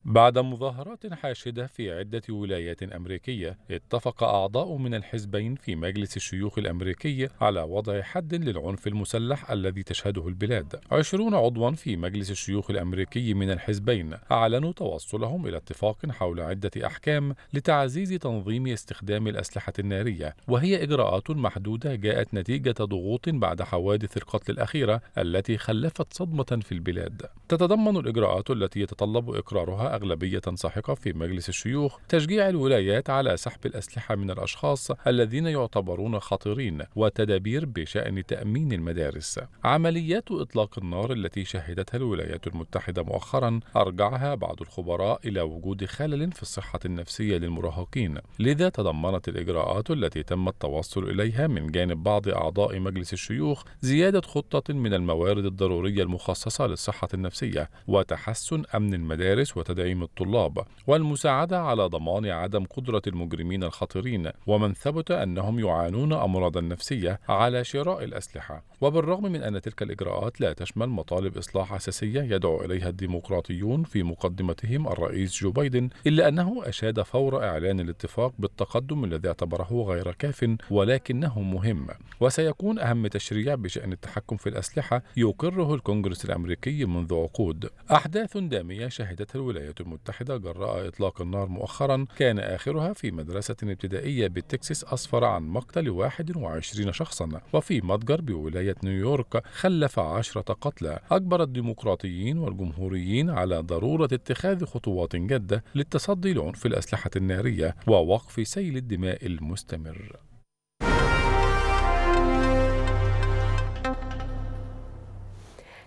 بعد مظاهرات حاشدة في عدة ولايات أمريكية اتفق أعضاء من الحزبين في مجلس الشيوخ الأمريكي على وضع حد للعنف المسلح الذي تشهده البلاد. عشرون عضوا في مجلس الشيوخ الأمريكي من الحزبين أعلنوا توصلهم إلى اتفاق حول عدة أحكام لتعزيز تنظيم استخدام الأسلحة النارية وهي إجراءات محدودة جاءت نتيجة ضغوط بعد حوادث القتل الأخيرة التي خلفت صدمة في البلاد. تتضمن الإجراءات التي يتطلب إقرارها أغلبية ساحقة في مجلس الشيوخ تشجيع الولايات على سحب الأسلحة من الأشخاص الذين يعتبرون خطيرين وتدابير بشأن تأمين المدارس. عمليات إطلاق النار التي شهدتها الولايات المتحدة مؤخرا أرجعها بعض الخبراء إلى وجود خلل في الصحة النفسية للمراهقين. لذا تضمنت الإجراءات التي تم التوصل إليها من جانب بعض أعضاء مجلس الشيوخ زيادة خطة من الموارد الضرورية المخصصة للصحة النفسية وتحسن أمن المدارس وتدابير تدعيم الطلاب والمساعدة على ضمان عدم قدرة المجرمين الخطيرين ومن ثبت أنهم يعانون أمراضا نفسية على شراء الأسلحة. وبالرغم من أن تلك الإجراءات لا تشمل مطالب إصلاح أساسية يدعو إليها الديمقراطيون في مقدمتهم الرئيس جو بايدن إلا أنه أشاد فور إعلان الاتفاق بالتقدم الذي اعتبره غير كاف ولكنه مهم. وسيكون أهم تشريع بشأن التحكم في الأسلحة يقره الكونغرس الأمريكي منذ عقود. أحداث دامية شهدتها الولايات المتحدة جراء إطلاق النار مؤخرا كان آخرها في مدرسة ابتدائية بالتكساس أسفر عن مقتل 21 شخصا وفي متجر بولاية نيويورك خلف عشرة قتلى. أجبر الديمقراطيين والجمهوريين على ضرورة اتخاذ خطوات جادة للتصدي لعنف الأسلحة النارية ووقف سيل الدماء المستمر.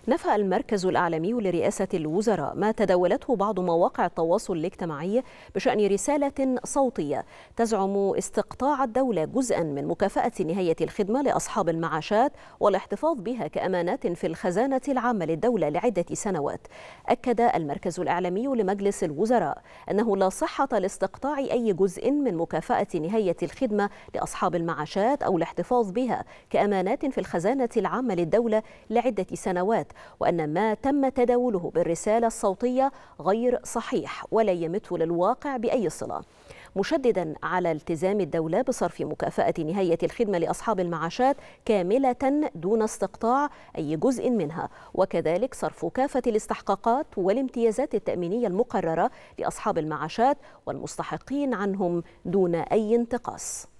نفى المركز الأعلامي لرئاسة الوزراء ما تداولته بعض مواقع التواصل الاجتماعي بشأن رسالة صوتية تزعم استقطاع الدولة جزءا من مكافأة نهاية الخدمة لأصحاب المعاشات والاحتفاظ بها كأمانات في الخزانة العامة للدولة لعدة سنوات. أكد المركز الإعلامي لمجلس الوزراء أنه لا صحة لاستقطاع أي جزء من مكافأة نهاية الخدمة لأصحاب المعاشات أو الاحتفاظ بها كأمانات في الخزانة العامة للدولة لعدة سنوات. وأن ما تم تداوله بالرسالة الصوتية غير صحيح ولا يمت للواقع بأي صلة. مشددا على التزام الدولة بصرف مكافأة نهاية الخدمة لأصحاب المعاشات كاملة دون استقطاع أي جزء منها وكذلك صرف كافة الاستحقاقات والامتيازات التأمينية المقررة لأصحاب المعاشات والمستحقين عنهم دون أي انتقاص.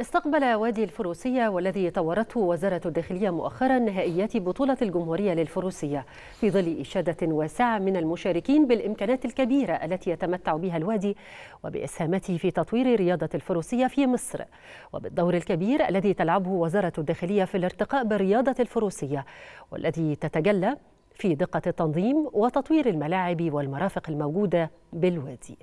استقبل وادي الفروسية والذي طورته وزارة الداخلية مؤخرا نهائيات بطولة الجمهورية للفروسية في ظل إشادة واسعة من المشاركين بالإمكانات الكبيرة التي يتمتع بها الوادي وبإسهامته في تطوير رياضة الفروسية في مصر. وبالدور الكبير الذي تلعبه وزارة الداخلية في الارتقاء بالرياضة الفروسية والذي تتجلى في دقة التنظيم وتطوير الملاعب والمرافق الموجودة بالوادي.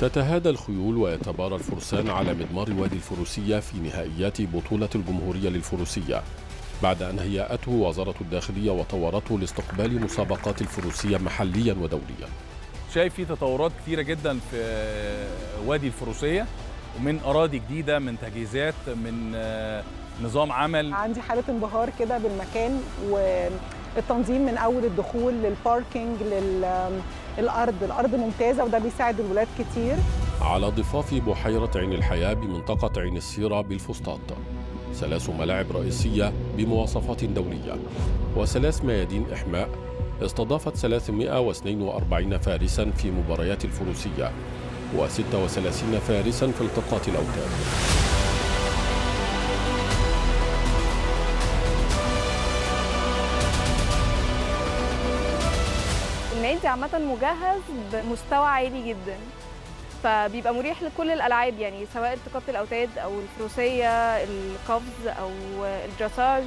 تتهادى الخيول ويتبارى الفرسان على مدمار وادي الفروسية في نهائيات بطولة الجمهورية للفروسية بعد أن هيأته وزارة الداخلية وطورته لاستقبال مسابقات الفروسية محليا ودوليا. شايف في تطورات كثيرة جدا في وادي الفروسية ومن أراضي جديدة من تجهيزات من نظام عمل. عندي حالة انبهار كده بالمكان والتنظيم من أول الدخول للباركينج للأرض الأرض ممتازة وده بيساعد الولاد كتير. على ضفاف بحيرة عين الحياة بمنطقة عين السيرة بالفسطاط. ثلاث ملاعب رئيسية بمواصفات دولية. وثلاث ميادين إحماء. استضافت 342 فارسا في مباريات الفروسية. و36 فارسا في التقاط الأوتاد. النادي عامة مجهز بمستوى عالي جدا فبيبقى مريح لكل الألعاب يعني سواء التقاط الأوتاد أو الفروسية القفز أو الدراساج.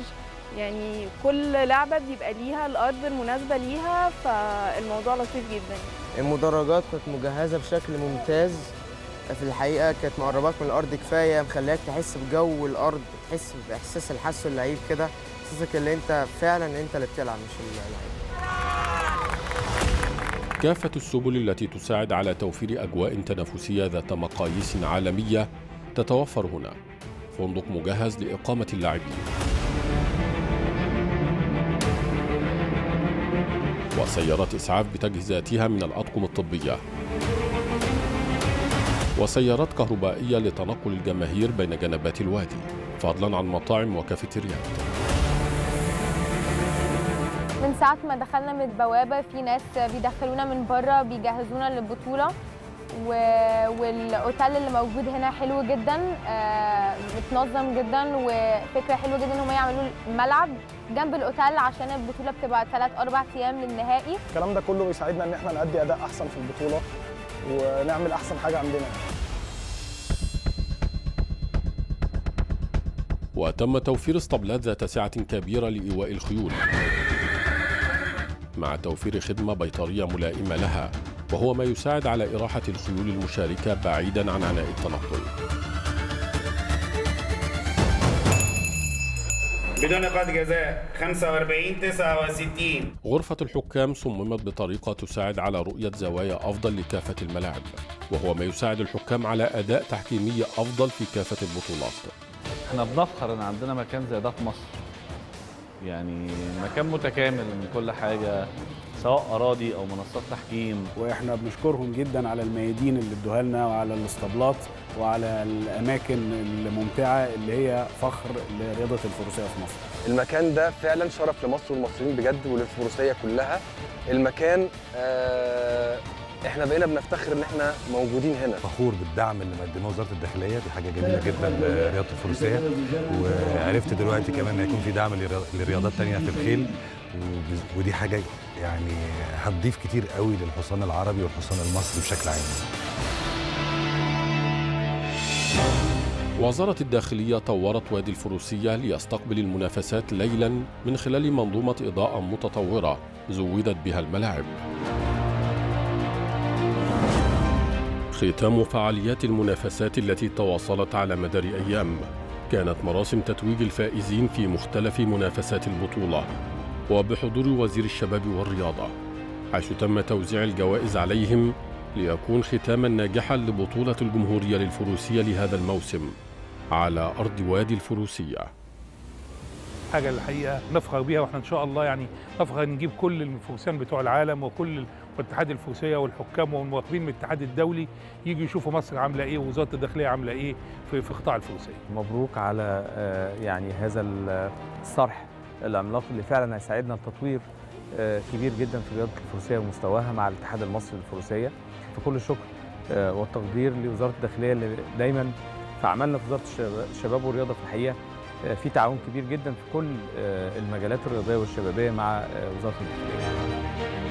يعني كل لعبة بيبقى ليها الأرض المناسبة ليها فالموضوع لطيف جدا. المدرجات كانت مجهزة بشكل ممتاز. في الحقيقة كانت مقرباك من الأرض كفاية مخليك تحس بجو الأرض تحس بإحساس الحس اللعيب كده إحساسك اللي أنت فعلا أنت اللي بتلعب مش اللعيب كافة السبل التي تساعد على توفير أجواء تنافسية ذات مقاييس عالمية تتوفر هنا. فندق مجهز لإقامة اللاعبين. وسيارات إسعاف بتجهيزاتها من الأطقم الطبية. وسيارات كهربائية لتنقل الجماهير بين جنبات الوادي. فضلا عن مطاعم وكافيتريات ساعة ما دخلنا من البوابة في ناس بيدخلونا من بره بيجهزونا للبطولة. و... والأوتيل اللي موجود هنا حلو جدا آه، متنظم جدا وفكرة حلوة جدا إن هم يعملوا ملعب جنب الأوتيل عشان البطولة بتبقى 3 أربع أيام للنهائي. الكلام ده كله بيساعدنا إن إحنا نأدي أداء أحسن في البطولة ونعمل أحسن حاجة عندنا. وتم توفير اسطبلات ذات سعة كبيرة لإيواء الخيول. مع توفير خدمة بيطرية ملائمة لها وهو ما يساعد على إراحة الخيول المشاركة بعيدا عن عناء التنقل. بدون نقاط جزاء 45 69 غرفة الحكام صممت بطريقة تساعد على رؤية زوايا أفضل لكافة الملاعب وهو ما يساعد الحكام على أداء تحكيمي أفضل في كافة البطولات. إحنا بنفخر إن عندنا مكان زي ده في مصر. يعني مكان متكامل من كل حاجة سواء أراضي أو منصات تحكيم. وإحنا بنشكرهم جدا على الميادين اللي ادوها لنا وعلى الاسطبلات وعلى الأماكن الممتعة اللي هي فخر لرياضة الفروسية في مصر. المكان ده فعلا شرف لمصر والمصريين بجد وللفروسية كلها. المكان آه إحنا بقينا بنفتخر إن إحنا موجودين هنا. فخور بالدعم اللي مقدمه وزارة الداخلية. دي حاجة جميلة جدا لرياضة الفروسية. وعرفت دلوقتي كمان إن هيكون في دعم لرياضات تانية في الخيل. ودي حاجة يعني هتضيف كتير قوي للحصان العربي والحصان المصري بشكل عام. وزارة الداخلية طورت وادي الفروسية ليستقبل المنافسات ليلا من خلال منظومة إضاءة متطورة زودت بها الملاعب. ختام فعاليات المنافسات التي تواصلت على مدار أيام. كانت مراسم تتويج الفائزين في مختلف منافسات البطولة. وبحضور وزير الشباب والرياضة. حيث تم توزيع الجوائز عليهم ليكون ختاما ناجحا لبطولة الجمهورية للفروسية لهذا الموسم على أرض وادي الفروسية. حاجة الحقيقة نفخر بيها وإحنا إن شاء الله يعني نفخر نجيب كل الفروسيان بتوع العالم وكل واتحاد الفروسية والحكام والمراقبين من الاتحاد الدولي يجوا يشوفوا مصر عاملة إيه ووزارة الداخلية عاملة إيه في في قطاع الفروسية. مبروك على يعني هذا الصرح العملاق اللي فعلا هيساعدنا لتطوير كبير جدا في رياضه الفروسية ومستواها مع الاتحاد المصري للفروسية فكل الشكر والتقدير لوزارة الداخلية اللي دايما في عملنا في وزارة الشباب والرياضة في الحقيقة في تعاون كبير جدا في كل المجالات الرياضية والشبابية مع وزارة الداخلية.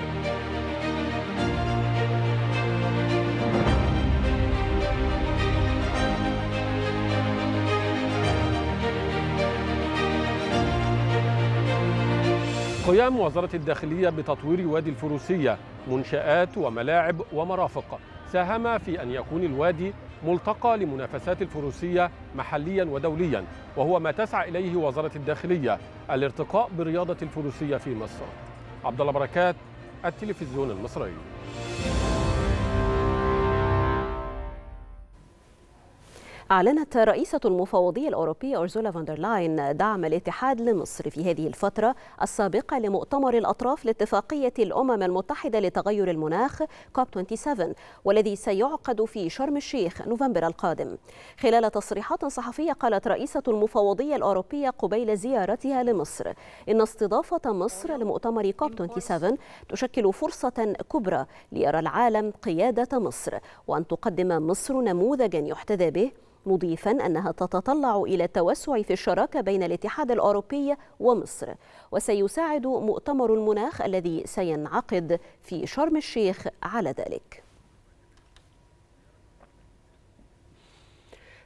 قيام وزارة الداخلية بتطوير وادي الفروسية منشآت وملاعب ومرافق. ساهم في أن يكون الوادي ملتقى لمنافسات الفروسية محليا ودوليا وهو ما تسعى إليه وزارة الداخلية الارتقاء برياضة الفروسية في مصر. عبد الله بركات التلفزيون المصري. أعلنت رئيسة المفوضية الأوروبية أورزولا فون دير لاين دعم الاتحاد لمصر في هذه الفترة السابقة لمؤتمر الأطراف لاتفاقية الأمم المتحدة لتغير المناخ كوب 27 والذي سيعقد في شرم الشيخ نوفمبر القادم. خلال تصريحات صحفية قالت رئيسة المفوضية الأوروبية قبيل زيارتها لمصر إن استضافة مصر لمؤتمر كوب 27 تشكل فرصة كبرى ليرى العالم قيادة مصر وأن تقدم مصر نموذجا يحتذى به مضيفا أنها تتطلع إلى التوسع في الشراكة بين الاتحاد الأوروبي ومصر. وسيساعد مؤتمر المناخ الذي سينعقد في شرم الشيخ على ذلك.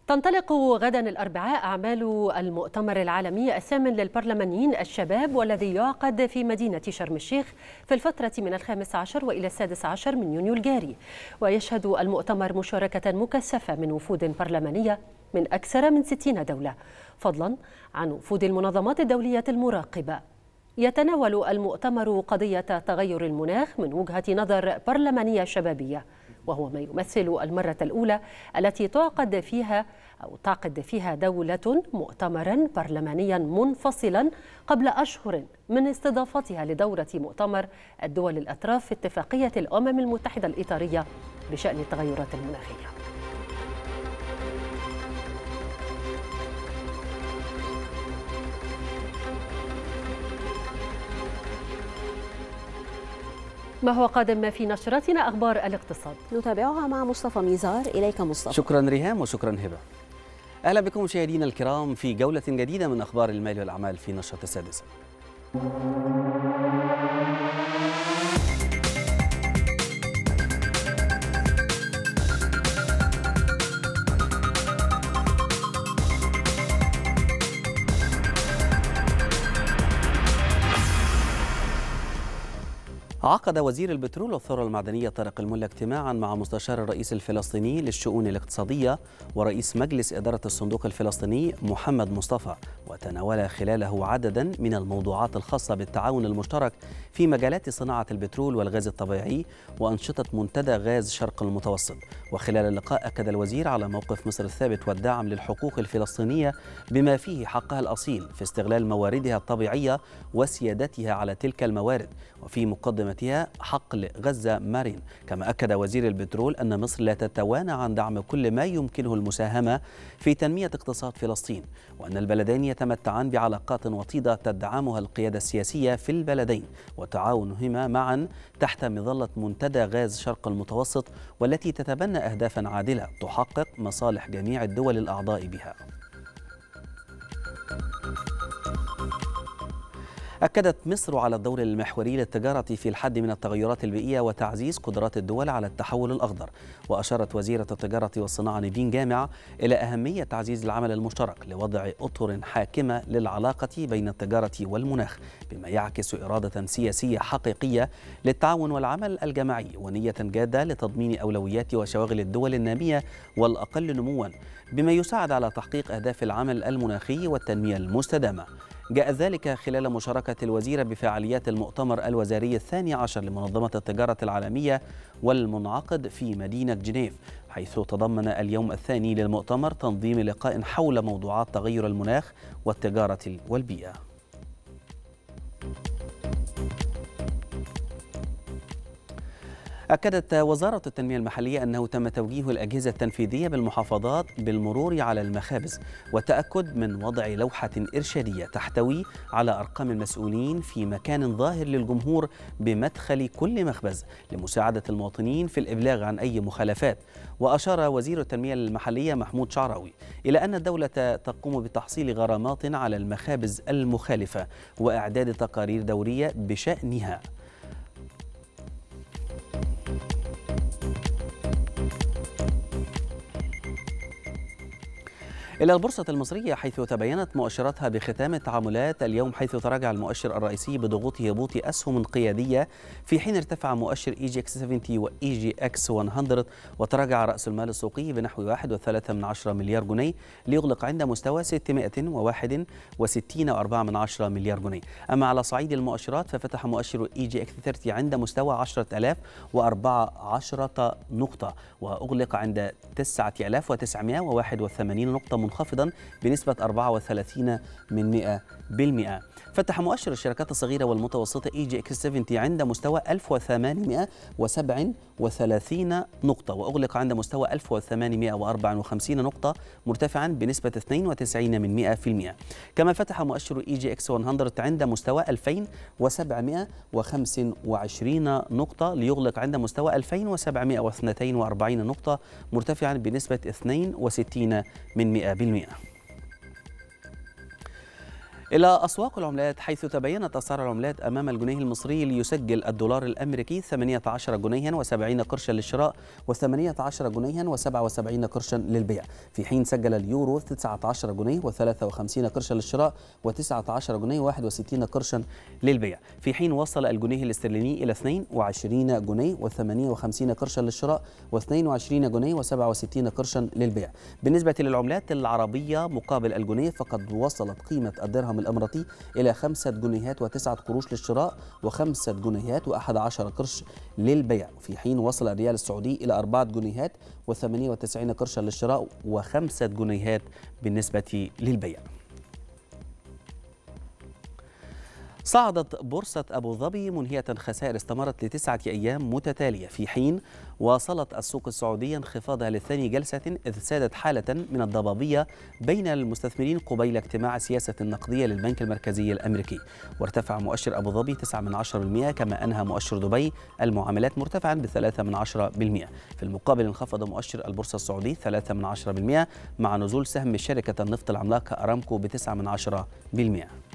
تنطلق غدا الأربعاء أعمال المؤتمر العالمي الثامن للبرلمانيين الشباب والذي يعقد في مدينة شرم الشيخ في الفترة من الخامس عشر وإلى السادس عشر من يونيو الجاري. ويشهد المؤتمر مشاركة مكثفة من وفود برلمانية من أكثر من ستين دولة فضلا عن وفود المنظمات الدولية المراقبة. يتناول المؤتمر قضية تغير المناخ من وجهة نظر برلمانية شبابية. وهو ما يمثل المرة الأولى التي تعقد فيها أو تعقد فيها دولة مؤتمرا برلمانيا منفصلا قبل أشهر من استضافتها لدورة مؤتمر الدول الأطراف في اتفاقية الأمم المتحدة الإطارية بشأن التغيرات المناخية. ما هو قادم في نشرتنا أخبار الاقتصاد؟ نتابعها مع مصطفى ميزار. إليك مصطفى. شكرا ريهام وشكرا هبة. أهلا بكم مشاهدينا الكرام في جولة جديدة من أخبار المال والأعمال في نشرة السادسة. عقد وزير البترول والثروة المعدنية طارق الملا اجتماعا مع مستشار الرئيس الفلسطيني للشؤون الاقتصادية ورئيس مجلس إدارة الصندوق الفلسطيني محمد مصطفى وتناول خلاله عددا من الموضوعات الخاصة بالتعاون المشترك في مجالات صناعة البترول والغاز الطبيعي وأنشطة منتدى غاز شرق المتوسط. وخلال اللقاء أكد الوزير على موقف مصر الثابت والدعم للحقوق الفلسطينية بما فيه حقها الأصيل في استغلال مواردها الطبيعية وسيادتها على تلك الموارد. وفي مقدمة حقل غزة مارين. كما أكد وزير البترول أن مصر لا تتوانى عن دعم كل ما يمكنه المساهمة في تنمية اقتصاد فلسطين وأن البلدين يتمتعان بعلاقات وطيدة تدعمها القيادة السياسية في البلدين وتعاونهما معا تحت مظلة منتدى غاز شرق المتوسط والتي تتبنى أهدافا عادلة تحقق مصالح جميع الدول الأعضاء بها. أكدت مصر على الدور المحوري للتجارة في الحد من التغيرات البيئية وتعزيز قدرات الدول على التحول الأخضر. وأشارت وزيرة التجارة والصناعة نيفين جامع إلى أهمية تعزيز العمل المشترك لوضع أطر حاكمة للعلاقة بين التجارة والمناخ بما يعكس إرادة سياسية حقيقية للتعاون والعمل الجماعي ونية جادة لتضمين أولويات وشواغل الدول النامية والأقل نموا بما يساعد على تحقيق أهداف العمل المناخي والتنمية المستدامة. جاء ذلك خلال مشاركة الوزير بفعاليات المؤتمر الوزاري الثاني عشر لمنظمة التجارة العالمية والمنعقد في مدينة جنيف حيث تضمن اليوم الثاني للمؤتمر تنظيم لقاء حول موضوعات تغير المناخ والتجارة والبيئة. أكدت وزارة التنمية المحلية أنه تم توجيه الأجهزة التنفيذية بالمحافظات بالمرور على المخابز والتأكد من وضع لوحة إرشادية تحتوي على أرقام المسؤولين في مكان ظاهر للجمهور بمدخل كل مخبز لمساعدة المواطنين في الإبلاغ عن أي مخالفات. وأشار وزير التنمية المحلية محمود شعراوي إلى أن الدولة تقوم بتحصيل غرامات على المخابز المخالفة وإعداد تقارير دورية بشأنها. إلى البورصة المصرية حيث تباينت مؤشراتها بختام التعاملات اليوم حيث تراجع المؤشر الرئيسي بضغوط هبوط أسهم قيادية في حين ارتفع مؤشر EGX 70 و EGX 100 وتراجع رأس المال السوقي بنحو 1.3 مليار جنيه ليغلق عند مستوى 661.4 مليار جنيه. أما على صعيد المؤشرات ففتح مؤشر EGX 30 عند مستوى 10014 نقطة وأغلق عند 9981 نقطة منخفضا بنسبة 34 من 100% فتح مؤشر الشركات الصغيرة والمتوسطة EGX 70 عند مستوى 1837 نقطة وأغلق عند مستوى 1854 نقطة مرتفعا بنسبة 92 من 100% كما فتح مؤشر EGX 100 عند مستوى 2725 نقطة ليغلق عند مستوى 2742 نقطة مرتفعا بنسبة 62 من 100%. بالمئة إلى أسواق العملات حيث تبينت أسعار العملات أمام الجنيه المصري ليسجل الدولار الأمريكي 18 جنيها و70 قرشا للشراء و18 جنيها و77 قرشا للبيع. في حين سجل اليورو 19 جنيه و53 قرشا للشراء و19 جنيه و61 قرشا للبيع. في حين وصل الجنيه الاسترليني إلى 22 جنيه و58 قرشا للشراء و22 جنيه و67 قرشا للبيع. بالنسبة للعملات العربية مقابل الجنيه فقد وصلت قيمة الدرهم الدرهم الأمريكي إلى خمسة جنيهات وتسعة قروش للشراء وخمسة جنيهات وأحد عشر قرش للبيع. في حين وصل الريال السعودي إلى أربعة جنيهات وثمانية وتسعين قرشا للشراء وخمسة جنيهات بالنسبة للبيع. صعدت بورصة أبو ظبي منهية خسائر استمرت لتسعة أيام متتالية. في حين واصلت السوق السعودية انخفاضها للثاني جلسة إذ سادت حالة من الضبابية بين المستثمرين قبيل اجتماع السياسة النقدية للبنك المركزي الأمريكي. وارتفع مؤشر أبو ظبي 9 من 10% كما أنهى مؤشر دبي المعاملات مرتفعا من 10% في المقابل انخفض مؤشر البورصة السعودي 3 من 10% مع نزول سهم شركة النفط العملاقة أرامكو من 10%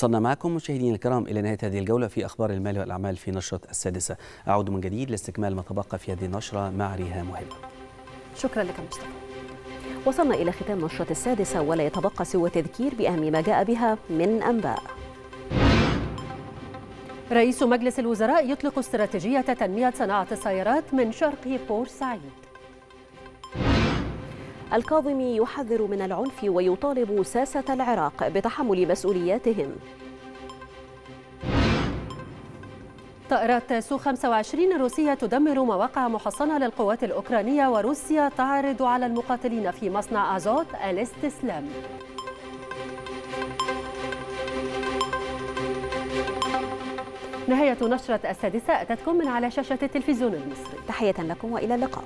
وصلنا معكم مشاهدينا الكرام إلى نهاية هذه الجولة في أخبار المال والأعمال في نشرة السادسة. أعود من جديد لاستكمال ما تبقى في هذه النشرة مع ريهام وهبة. شكرا لك مصطفى. وصلنا إلى ختام نشرة السادسة ولا يتبقى سوى تذكير بأهم ما جاء بها من أنباء. رئيس مجلس الوزراء يطلق استراتيجية تنمية صناعة السيارات من شرق بورسعيد. الكاظمي يحذر من العنف ويطالب ساسة العراق بتحمل مسؤولياتهم. طائرات سو 25 الروسية تدمر مواقع محصنة للقوات الأوكرانية وروسيا تعرض على المقاتلين في مصنع أزوت الاستسلام. نهاية نشرة السادسة أتتكم من على شاشة التلفزيون المصري. تحية لكم وإلى اللقاء.